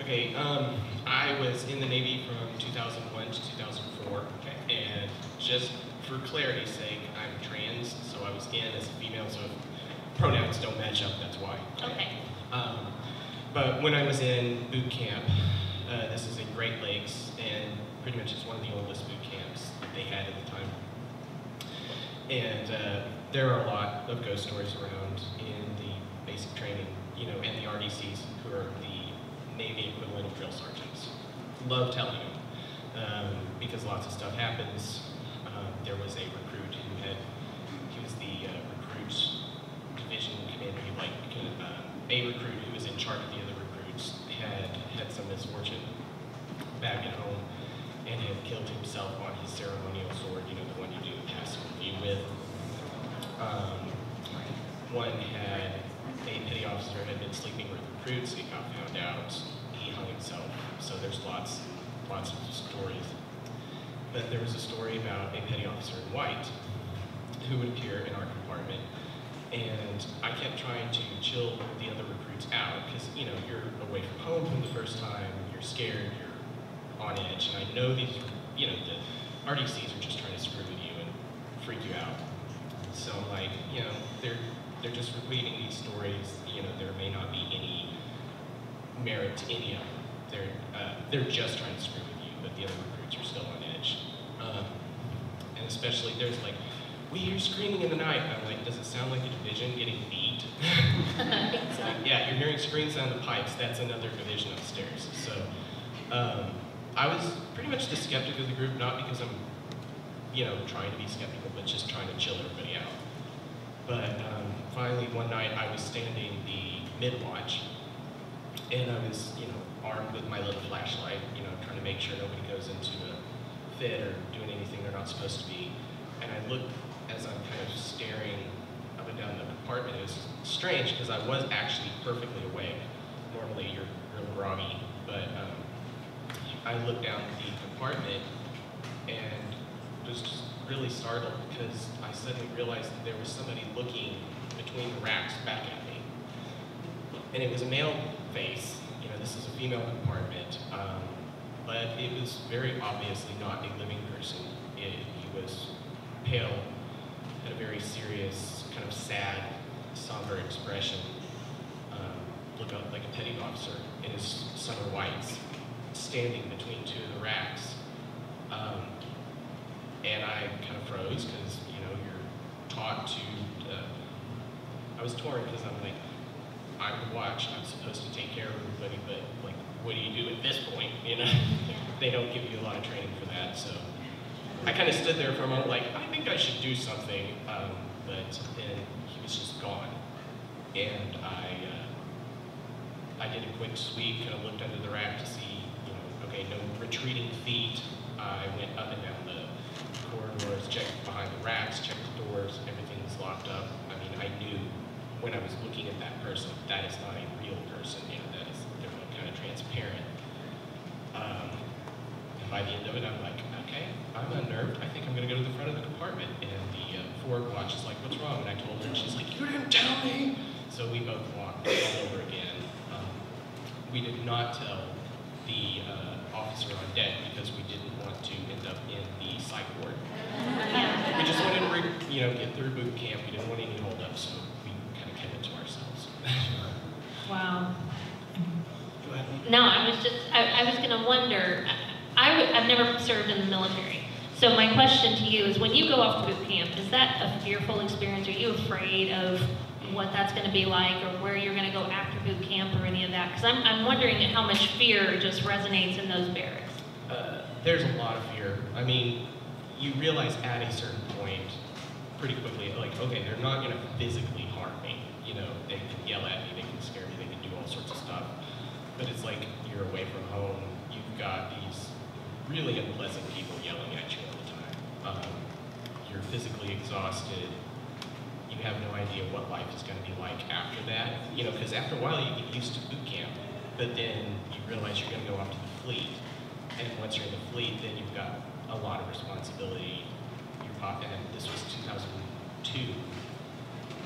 Okay, um, I was in the Navy from 2001 to 2004, okay. and just for clarity's sake, I'm trans, so I was in as a female, so pronouns don't match up, that's why. Okay. Um, but when I was in boot camp, uh, this is in Great Lakes, and pretty much it's one of the oldest boot camps that they had at the time. And uh, there are a lot of ghost stories around in the basic training, you know, and the RDCs, who are the Navy equivalent of drill sergeants. Love telling them um, because lots of stuff happens. Um, there was a recruit who had, he was the uh, recruits division commander, like, uh, a recruit who was in charge of the other recruits had had some misfortune back at home and had killed himself on his ceremonial sword, you know, the one you do the pass review with. Um, one had, a petty officer had been sleeping with recruits, he got found out, he hung himself. So there's lots, lots of stories. But there was a story about a petty officer in white who would appear in our compartment and I kept trying to chill the other recruits out because, you know, you're away from home from the first time, you're scared, you're on edge. And I know these, you know, the RDCs are just trying to screw with you and freak you out. So I'm like, you know, they're, they're just repeating these stories, you know, there may not be any merit to any of them. They're, uh, they're just trying to screw with you, but the other recruits are still on edge. Um, and especially, there's like, we hear screaming in the night. And I'm like, does it sound like a division getting beat? yeah, you're hearing screams down the pipes. That's another division upstairs. So um, I was pretty much the skeptic of the group, not because I'm, you know, trying to be skeptical, but just trying to chill everybody out. But um, finally, one night I was standing the mid-watch, and I was, you know, armed with my little flashlight, you know, trying to make sure nobody goes into a fit or doing anything they're not supposed to be. And I looked as I'm kind of staring up and down the compartment. It was strange because I was actually perfectly awake. Normally you're, you're groggy, but um, I looked down the compartment and was just really startled because I suddenly realized that there was somebody looking between the racks back at me. And it was a male face. You know, this is a female compartment. Um, but it was very obviously not a living person. It, he was pale, had a very serious, kind of sad, somber expression. Um, looked up like a petty officer in his summer whites, standing between two of the racks. Um, and I kind of froze because, you know, you're taught to, uh, I was torn because I'm like, I'm the watch, I'm supposed to take care of everybody, but like, what do you do at this point, you know? they don't give you a lot of training for that, so. I kind of stood there for a moment like, I think I should do something, um, but then he was just gone. and I, uh, I did a quick sweep, kind of looked under the rack to see, you know, okay, no retreating feet. I went up and down corridors, checked behind the racks, checked the doors, everything was locked up. I mean, I knew when I was looking at that person, that is not a real person, you know, that is, they're kind of transparent. Um, and by the end of it, I'm like, okay, I'm unnerved. I think I'm going to go to the front of the compartment. And the uh, forward watch is like, what's wrong? And I told her, and she's like, you didn't tell me. So we both walked all over again. Um, we did not tell the uh, officer on deck because we didn't want to end up in the psych ward. We just wanted to, re- you know, get through boot camp. We didn't want any holdups, so we kind of kept it to ourselves. Wow. No, I was just, I, I was gonna wonder, I, would- I've never served in the military. So my question to you is, when you go off to boot camp, is that a fearful experience? Are you afraid of what that's gonna be like, or where you're gonna go after boot camp, or any of that? Because I'm, I'm wondering how much fear just resonates in those barracks. Uh, there's a lot of fear. I mean, you realize at a certain point, pretty quickly, like, okay, they're not going to physically harm me. You know, they can yell at me, they can scare me, they can do all sorts of stuff. But it's like you're away from home. You've got these really unpleasant people yelling at you all the time. Um, you're physically exhausted. You have no idea what life is going to be like after that. You know, because after a while you get used to boot camp, but then you realize you're going to go off to the fleet. And once you're in the fleet, then you've got a lot of responsibility. You're pop- and this was 2002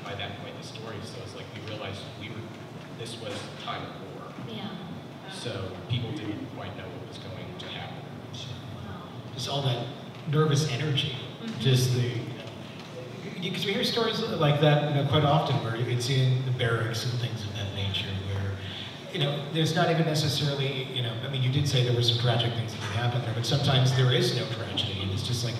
by that point in the story, so it's like we realized we were, this was time of war. Yeah. So people didn't quite know what was going to happen. just all that nervous energy, mm-hmm. just the, because we hear stories like that, you know, quite often where it's in the barracks and things of that nature where, you know, there's not even necessarily, you know, I mean, you did say there were some tragic things that could happen there, but sometimes there is no tragedy, and it's just like,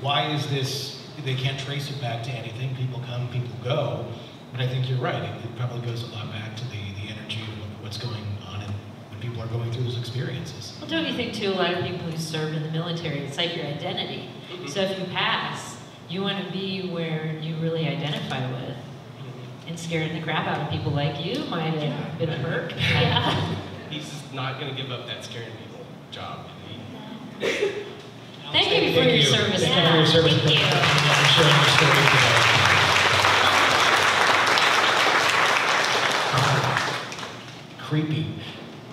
why is this, they can't trace it back to anything, people come, people go, but I think you're right, it, it probably goes a lot back to the, the energy of what's going on and when people are going through those experiences. Well, don't you think too, a lot of people who serve in the military, it's like your identity. Mm-hmm. So if you pass, you want to be where you really identify with. And scaring the crap out of people like you might have been a perk. Yeah. He's not going to give up that scaring people job. Thank you for Thank your you. service. Thank you for your service. Thank you. and for sharing your story today. Creepy.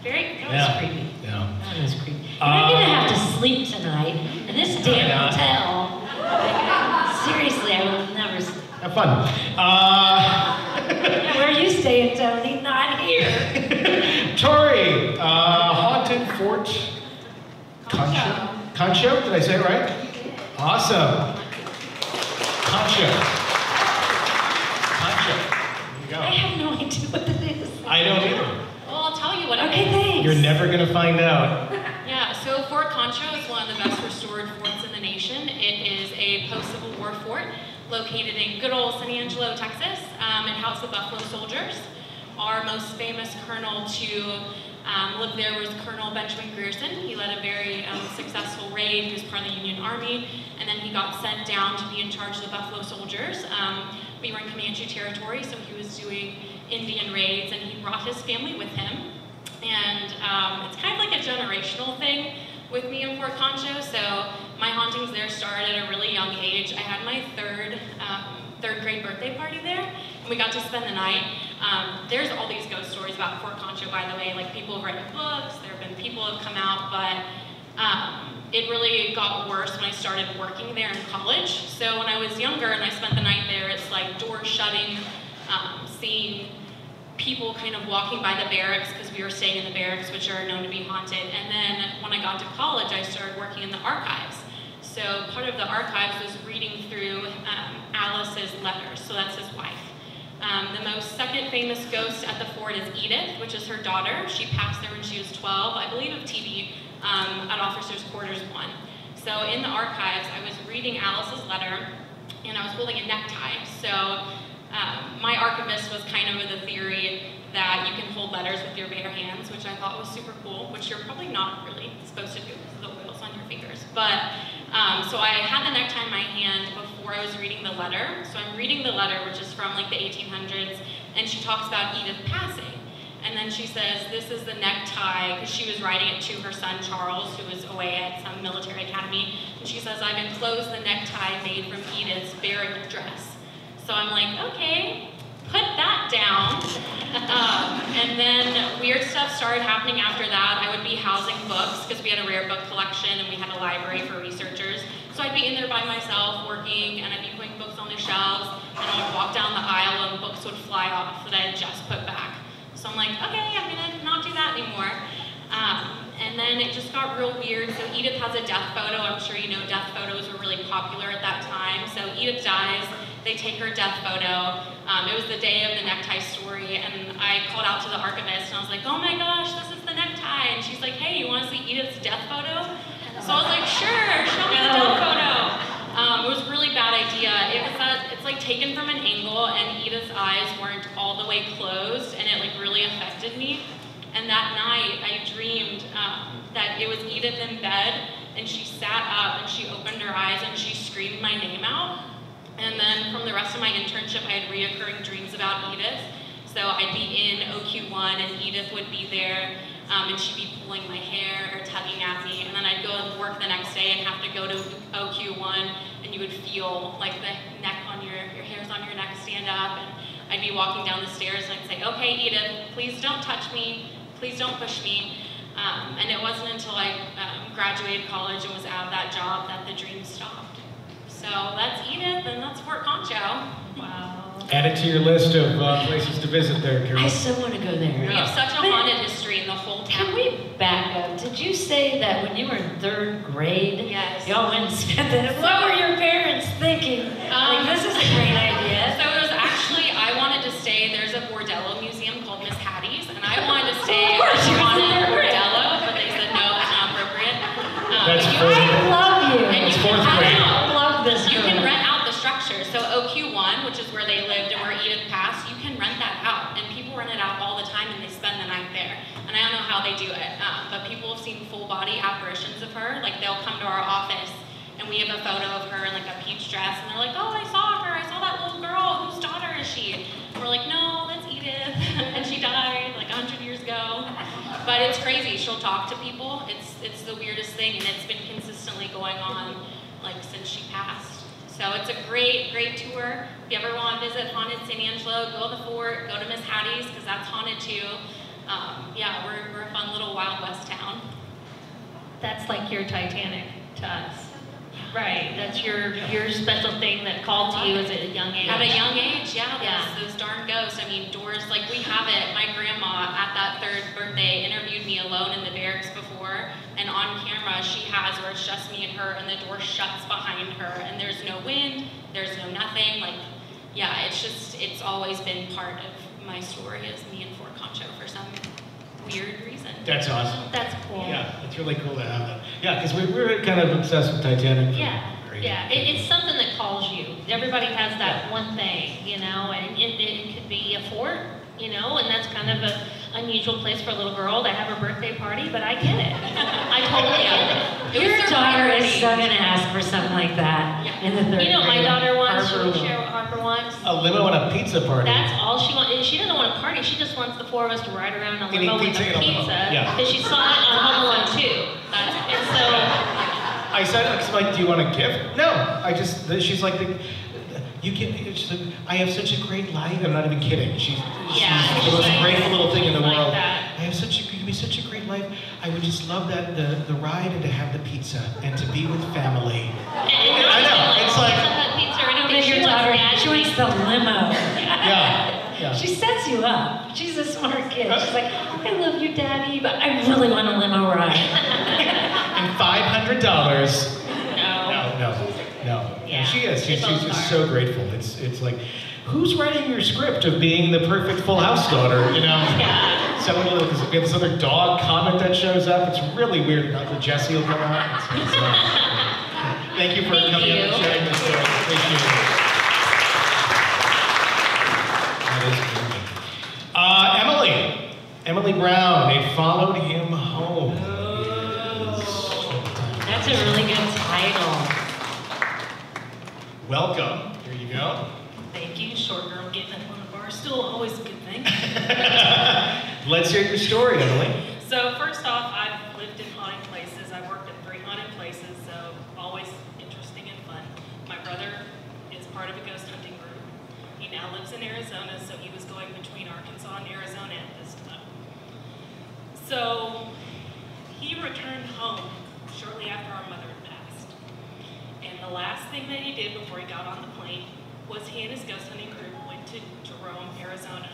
Very, That Yeah. was creepy. Yeah. That was creepy. Uh, I'm gonna have to sleep tonight in this damn Yeah. hotel. Like, seriously, I will never sleep. Have fun. Uh, where are you staying, Tony? Not here. Tori, uh, haunted Fort Concho. Concho, did I say it right? Awesome. Concho. Concho. There you go. I have no idea what that is. I don't either. Well, I'll tell you what Okay, thanks. You're never gonna find out. Yeah, so Fort Concho is one of the best restored forts in the nation. It is a post-Civil War fort located in good old San Angelo, Texas. Um, it housed the Buffalo Soldiers. Our most famous colonel to um, live there was Colonel Benjamin Grierson. He led a very um, successful raid. He was part of the Union Army, and then he got sent down to be in charge of the Buffalo Soldiers. Um, we were in Comanche territory, so he was doing Indian raids, and he brought his family with him. And um, it's kind of like a generational thing with me in Fort Concho. So my hauntings there started at a really young age. I had my third um, third grade birthday party there, and we got to spend the night. Um, there's all these ghost stories about Fort Concho, by the way. Like people have written books. There have been people who have come out, but um, it really got worse when I started working there in college. So when I was younger and I spent the night there, it's like doors shutting, um, seeing people kind of walking by the barracks because we were staying in the barracks, which are known to be haunted. And then when I got to college, I started working in the archives. So part of the archives was reading through um, Alice's letters. So that's his wife. Um, the most second famous ghost at the fort is Edith, which is her daughter. She passed there when she was 12, I believe, of TB um, at Officers Quarters 1. So in the archives, I was reading Alice's letter, and I was holding a necktie. So um, my archivist was kind of the theory that you can hold letters with your bare hands, which I thought was super cool, which you're probably not really supposed to do because the oils on your fingers. But um, so I had the necktie in my hand before I was reading the letter. So I'm reading the letter, which is from like the 1800s, and she talks about Edith passing. And then she says, this is the necktie, because she was writing it to her son Charles, who was away at some military academy. And she says, I've enclosed the necktie made from Edith's burial dress. So I'm like, okay, put that down. Um, and then weird stuff started happening after that. I would be housing books because we had a rare book collection and we had a library for researchers. So I'd be in there by myself working and I'd be putting books on the shelves and I would walk down the aisle and books would fly off that I had just put back. So I'm like, okay, I'm gonna not do that anymore. Um, and then it just got real weird. So Edith has a death photo. I'm sure you know death photos were really popular at that time. So Edith dies. They take her death photo. Um, it was the day of the necktie story, and I called out to the archivist, and I was like, "Oh my gosh, this is the necktie!" And she's like, "Hey, you want to see Edith's death photo?" So I was like, "Sure, show me the death photo." Um, it was a really bad idea. It was that it's like taken from an angle, and Edith's eyes weren't all the way closed, and it like really affected me. And that night, I dreamed um, that it was Edith in bed, and she sat up and she opened her eyes and she screamed my name out. And then from the rest of my internship, I had reoccurring dreams about Edith. So I'd be in OQ1 and Edith would be there um, and she'd be pulling my hair or tugging at me. And then I'd go and work the next day and have to go to OQ1 and you would feel like the neck on your, your hairs on your neck stand up. And I'd be walking down the stairs and I'd say, okay, Edith, please don't touch me. Please don't push me. Um, and it wasn't until I um, graduated college and was out of that job that the dream stopped. So that's Edith, and that's Fort Concho. Wow. Add it to your list of uh, places to visit there, Carol. I still want to go there. We have such a haunted history in the whole town. Can we back up? Did you say that when you were in third grade, Yes. y'all went and spent it? What were your parents thinking? Um, like, this is a great idea. So I wanted to stay Of course you the haunted were. but they said no, it's not appropriate. Um, That's you- fourth I love you. And you It's can, fourth I grade. know. love this. You girl. can rent out the structure. So OQ1, which is where they lived and where Edith passed, you can rent that out. And people rent it out all the time and they spend the night there. And I don't know how they do it, um, but people have seen full body apparitions of her. Like they'll come to our office and we have a photo of her in like a peach dress and they're like, oh, I saw her. I saw that little girl. Whose daughter is she? And we're like, no, that's Edith. and she died like 100 years ago. But it's crazy. She'll talk to people. It's it's the weirdest thing, and it's been consistently going on like since she passed. So it's a great, great tour. If you ever want to visit haunted San Angelo, go to the fort, go to Miss Hattie's because that's haunted too. Um, yeah, we're, we're a fun little Wild West town. That's like your Titanic to us. Right, that's your, your special thing that called to you as a young age. At a young age, yeah, those, Yeah. those darn ghosts. I mean, doors, like we have it. My grandma at that third birthday interviewed me alone in the barracks before, and on camera she has where it's just me and her, and the door shuts behind her, and there's no wind, there's no nothing. Like, yeah, it's just, it's always been part of my story as me and Fort Concho for some weird reason. That's awesome. That's cool. Yeah, it's really cool to have that. Yeah, because we, we're kind of obsessed with Titanic. Yeah, yeah. It, it's something that calls you. Everybody has that one thing, you know, and it, it could be a fort, you know, and that's kind of an unusual place for a little girl to have her birthday party, but I get it. I totally get it. It Your daughter is priority. so gonna ask for something like that in the third You know, what my grade. daughter Harper she will. share what Harper wants. A limo and a pizza party. That's all she wants. She doesn't want a party. She just wants the four of us to ride around a limo with a pizza in a limo. pizza. Yeah. Because she saw it on Home Alone 2. That's And so, I said, I like, do you want a gift? No. I just, she's like, the, you can, she's like, I have such a great life. I'm not even kidding. She's, Yeah, she's the most she's grateful little thing in the like world. that. I have such a, be such a great life. I would just love that, the, the ride and to have the pizza and to be with family. and, and I know, it's like- Pizza Hut pizza. I don't But think your she wants daughter, that. the limo. Yeah, yeah. She sets you up. She's a smart kid. She's like, I love you, Daddy, but I really want a limo ride. And $500. No. No, no, no. Yeah, And she is. She's, she's just so grateful. It's, it's like, who's writing your script of being the perfect Full House daughter? You know? Yeah. Someone will, because we have this other dog comment that shows up. It's really weird. Uncle Jesse will come out. It's, it's, uh, thank you for Thank coming up and you. sharing this story. Appreciate it. That is great. Uh, Emily. Emily Brown. they followed him home. That's a really good title. Welcome. Here you go. Thank you, short girl getting up on the bar still always a good thing. Let's hear your story, Emily. So first off, I've lived in haunted places. I've worked in three haunted places, so always interesting and fun. My brother is part of a ghost hunting group. He now lives in Arizona, so he was going between Arkansas and Arizona at this time. So he returned home shortly after our mother had passed. And the last thing that he did before he got on the plane was he and his ghost hunting group went to Jerome, Arizona.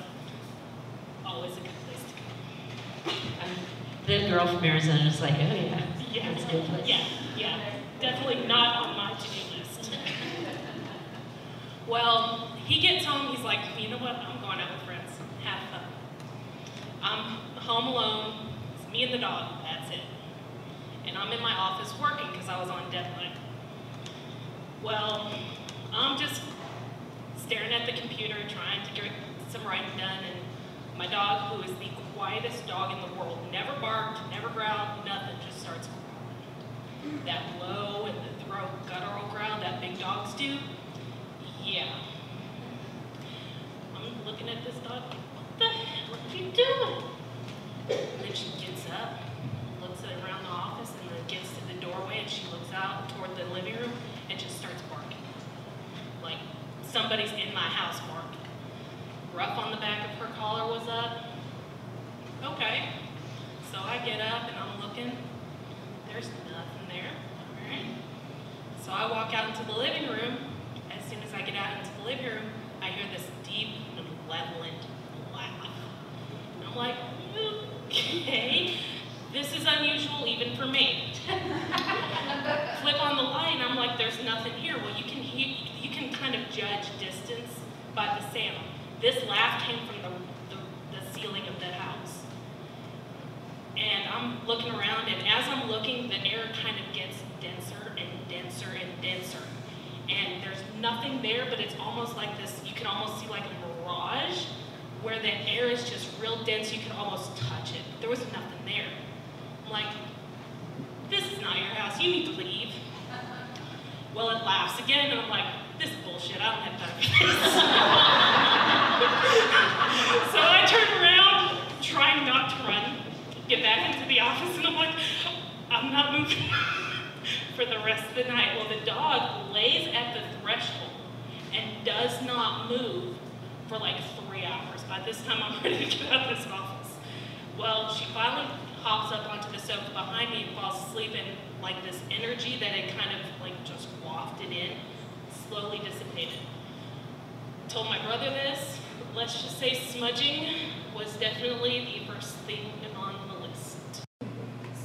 Always a good place to go. The girl from Arizona is like, oh yeah, Yeah, that's a good place. yeah, yeah. Definitely not on my to-do list. Well, he gets home, he's like, you know what, I'm going out with friends. Have fun. I'm home alone, it's me and the dog, that's it. And I'm in my office working because I was on deadline. Well, I'm just staring at the computer trying to get some writing done and my dog, who is the quietest dog in the world, never barked, never growled, nothing, just starts growling. That low and the throat guttural growl that big dogs do, yeah. Looking at this dog, what the hell are you doing? And then she gets up, looks around the office, and then gets to the doorway, and she looks out toward the living room and just starts barking. Like somebody's in my house barking. Ruff on the back of her collar was up. Okay. So I get up and I'm looking. There's nothing there. All right. So I walk out into the living room. As soon as I get out into the living room, I hear this deep, malevolent laugh. And I'm like, okay, this is unusual even for me. Flip on the light, and I'm like, there's nothing here. Well, you can hear, you can kind of judge distance by the sound. This laugh came from the, the, the ceiling of the house. And I'm looking around, and as I'm looking, the air kind of gets denser and denser and denser. And there's nothing there, but it's almost like this, you can almost see like a mirage where the air is just real dense, you can almost touch it. There was nothing there. I'm like, this is not your house, you need to leave. Well, it laughs again, and I'm like, this is bullshit, I don't have time for this. so I turn around, trying not to run, get back into the office, and I'm like, I'm not moving for the rest of the night. Well, the dog lays at the threshold and does not move for like three hours. By this time, I'm ready to get out of this office. Well, she finally hops up onto the sofa behind me and falls asleep, and like this energy that had kind of like just wafted in slowly dissipated. Told my brother this. Let's just say smudging was definitely the first thing on the list.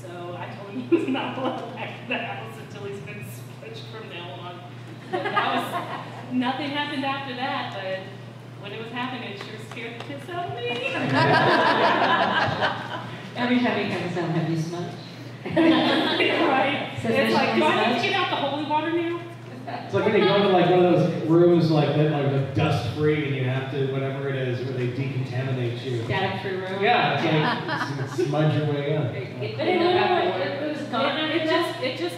So I told him he was not allowed back to the house until he's been smudged from now on. But that was, nothing happened after that, but when it was happening, it sure scared the piss out of me. Every time you come to some, have you smudged? right? It's like, do I need to get out the holy water now? It's like when they go into like one of those rooms like that, like the dust free, and you have to whatever it is, where they decontaminate you. Static-free room? Yeah, it's like you smudge your way in. But it, it, was gone. It, it just, it just,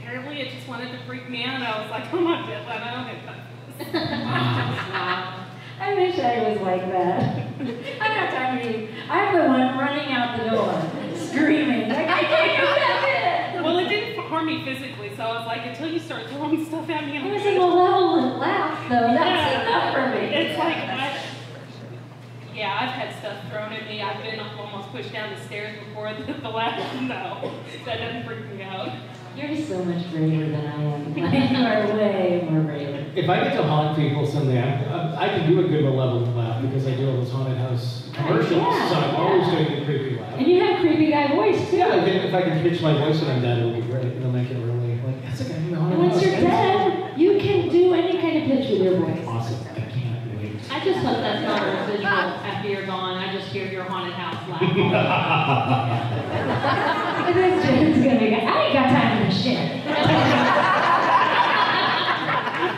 apparently it just wanted to freak me out. and I was like, oh my god, I don't have time for this. Wow. I wish I was like that. I got time to eat. I'm the one running out the door, screaming, like, I can't go back in. Well, it didn't harm me physically, so I was like, until you start throwing stuff at me, I'm It was good. a malevolent laugh, though. That's Yeah. enough for me. It's like, I, yeah, I've had stuff thrown at me. I've been almost pushed down the stairs before the, the last, no, that doesn't freak me out. You're so much braver than I am. you are way more braver. If I get to haunt people someday, I'm, I'm, I can do a good malevolent laugh because I do all those haunted house oh, commercials, yeah, so I'm yeah. always doing the creepy laugh. And you have a creepy guy voice, too. Yeah, I can, if I can pitch my voice when I'm dead, it'll be great. It'll make it really like that's a guy from the haunted And once house. you're dead, you can do any kind of pitch with your voice. Awesome. I can't wait. I just hope that's not a residual after you're gone. I just hear your haunted house laugh. And then Jen's gonna be like, I ain't got time for this shit.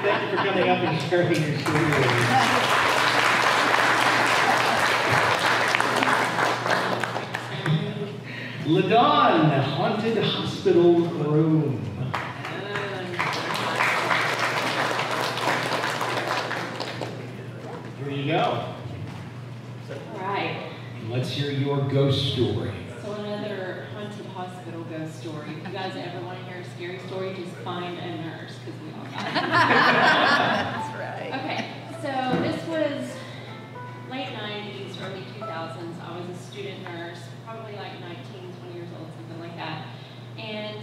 Thank you for coming up and sharing your story. Ladon, haunted hospital room. Here you go. All right. Let's hear your ghost story. So another haunted hospital ghost story. If you guys ever want to hear a scary story, just find a nurse, because we all got it. That's right. Okay, so this was late 90s, early 2000s. I was a student nurse, probably like 19, 20 years old, something like that. And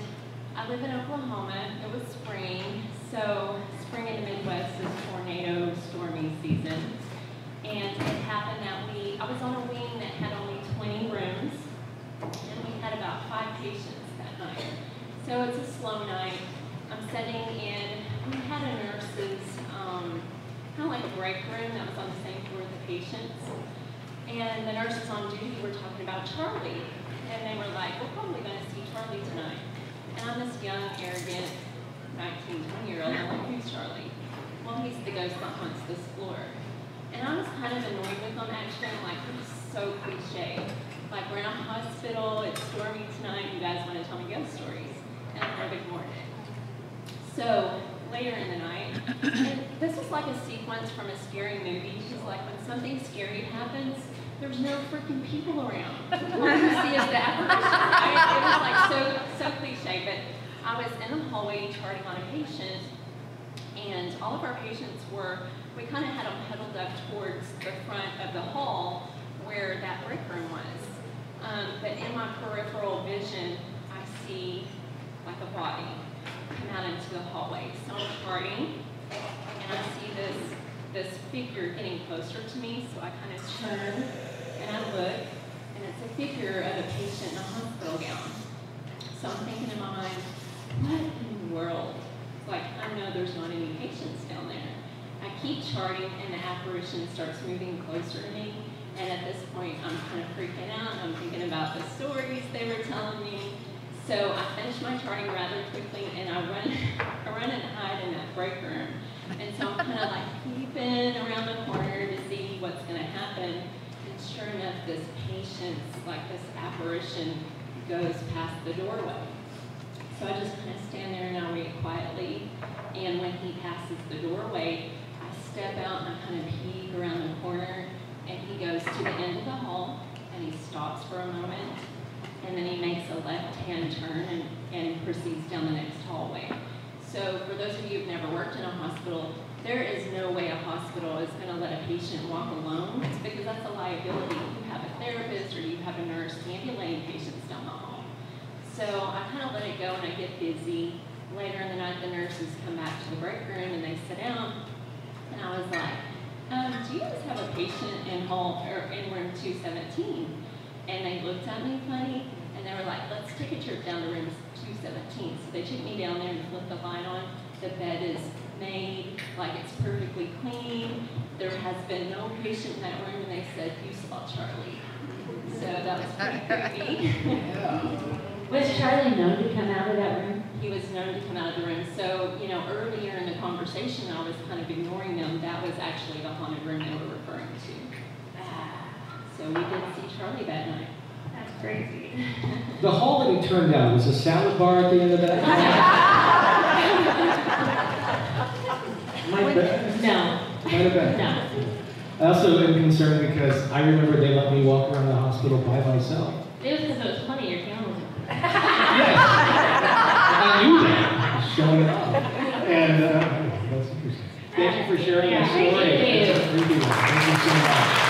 I live in Oklahoma. It was spring, so spring in the Midwest is tornado stormy season. And it happened that we, I was on a wing that had only 20 rooms, and we had about five patients that night. So it's a slow night. I'm sitting in, we had a nurse's, um, kind of like a break room that was on the same floor as the patients. And the nurses on duty were talking about Charlie. And they were like, we're probably going to see Charlie tonight. And I'm this young, arrogant, 19, 20 year old. I'm like, who's Charlie? Well, he's the ghost that haunts this floor. And I was kind of annoyed with them actually. I'm like, this is so cliche. Like, we're in a hospital, it's stormy tonight, you guys want to tell me ghost stories. And I kind of ignored it. So, later in the night, and this is like a sequence from a scary movie. It's like when something scary happens, there's no freaking people around. All you see is the apparition, right? It was like so, so cliche, but I was in the hallway charting on a patient, and all of our patients were, we kind of had them huddled up towards the front of the hall where that break room was. Um, but in my peripheral vision, I see like a body come out into the hallway. So I'm charting, and I see this this figure getting closer to me. So I kind of turn and I look, and it's a figure of a patient in a hospital gown. So I'm thinking in my mind, what in the world? Like I know there's not any patients down there. I keep charting, and the apparition starts moving closer to me. And at this point, I'm kind of freaking out. I'm thinking about the stories they were telling me. So I finish my charting rather quickly, and I run, I run and hide in that break room. And so I'm kind of like peeping around the corner to see what's going to happen. And sure enough, this patient's, like this apparition, goes past the doorway. So I just kind of stand there and I wait quietly. And when he passes the doorway, I step out and I kind of peek around the corner. And he goes to the end of the hall and he stops for a moment and then he makes a left-hand turn and, and proceeds down the next hallway. So for those of you who've never worked in a hospital, there is no way a hospital is going to let a patient walk alone because that's a liability. You have a therapist or you have a nurse ambulating patients down the hall. So I kind of let it go and I get busy. Later in the night, the nurses come back to the break room and they sit down. And I was like, um, do you guys have a patient in hall or in room 217? And they looked at me funny and they were like, let's take a trip down to room 217. So they took me down there and flipped the light on. The bed is made, like it's perfectly clean. There has been no patient in that room and they said, you saw Charlie. So that was pretty creepy. Was Charlie known to come out of that room? He was known to come out of the room. So, you know, earlier in the conversation, I was kind of ignoring them. That was actually the haunted room they were referring to. Ah, So we did see Charlie that night. That's crazy. The hall that we turned down was a salad bar at the end of that. Might have No. Might have been. No. I also am concerned because I remember they let me walk around the hospital by myself. It was because it was funny. Was. I knew that. Showing it off. And uh, that's interesting. Thank you for sharing your story. Thank you. It's a creepy. Thank you so much.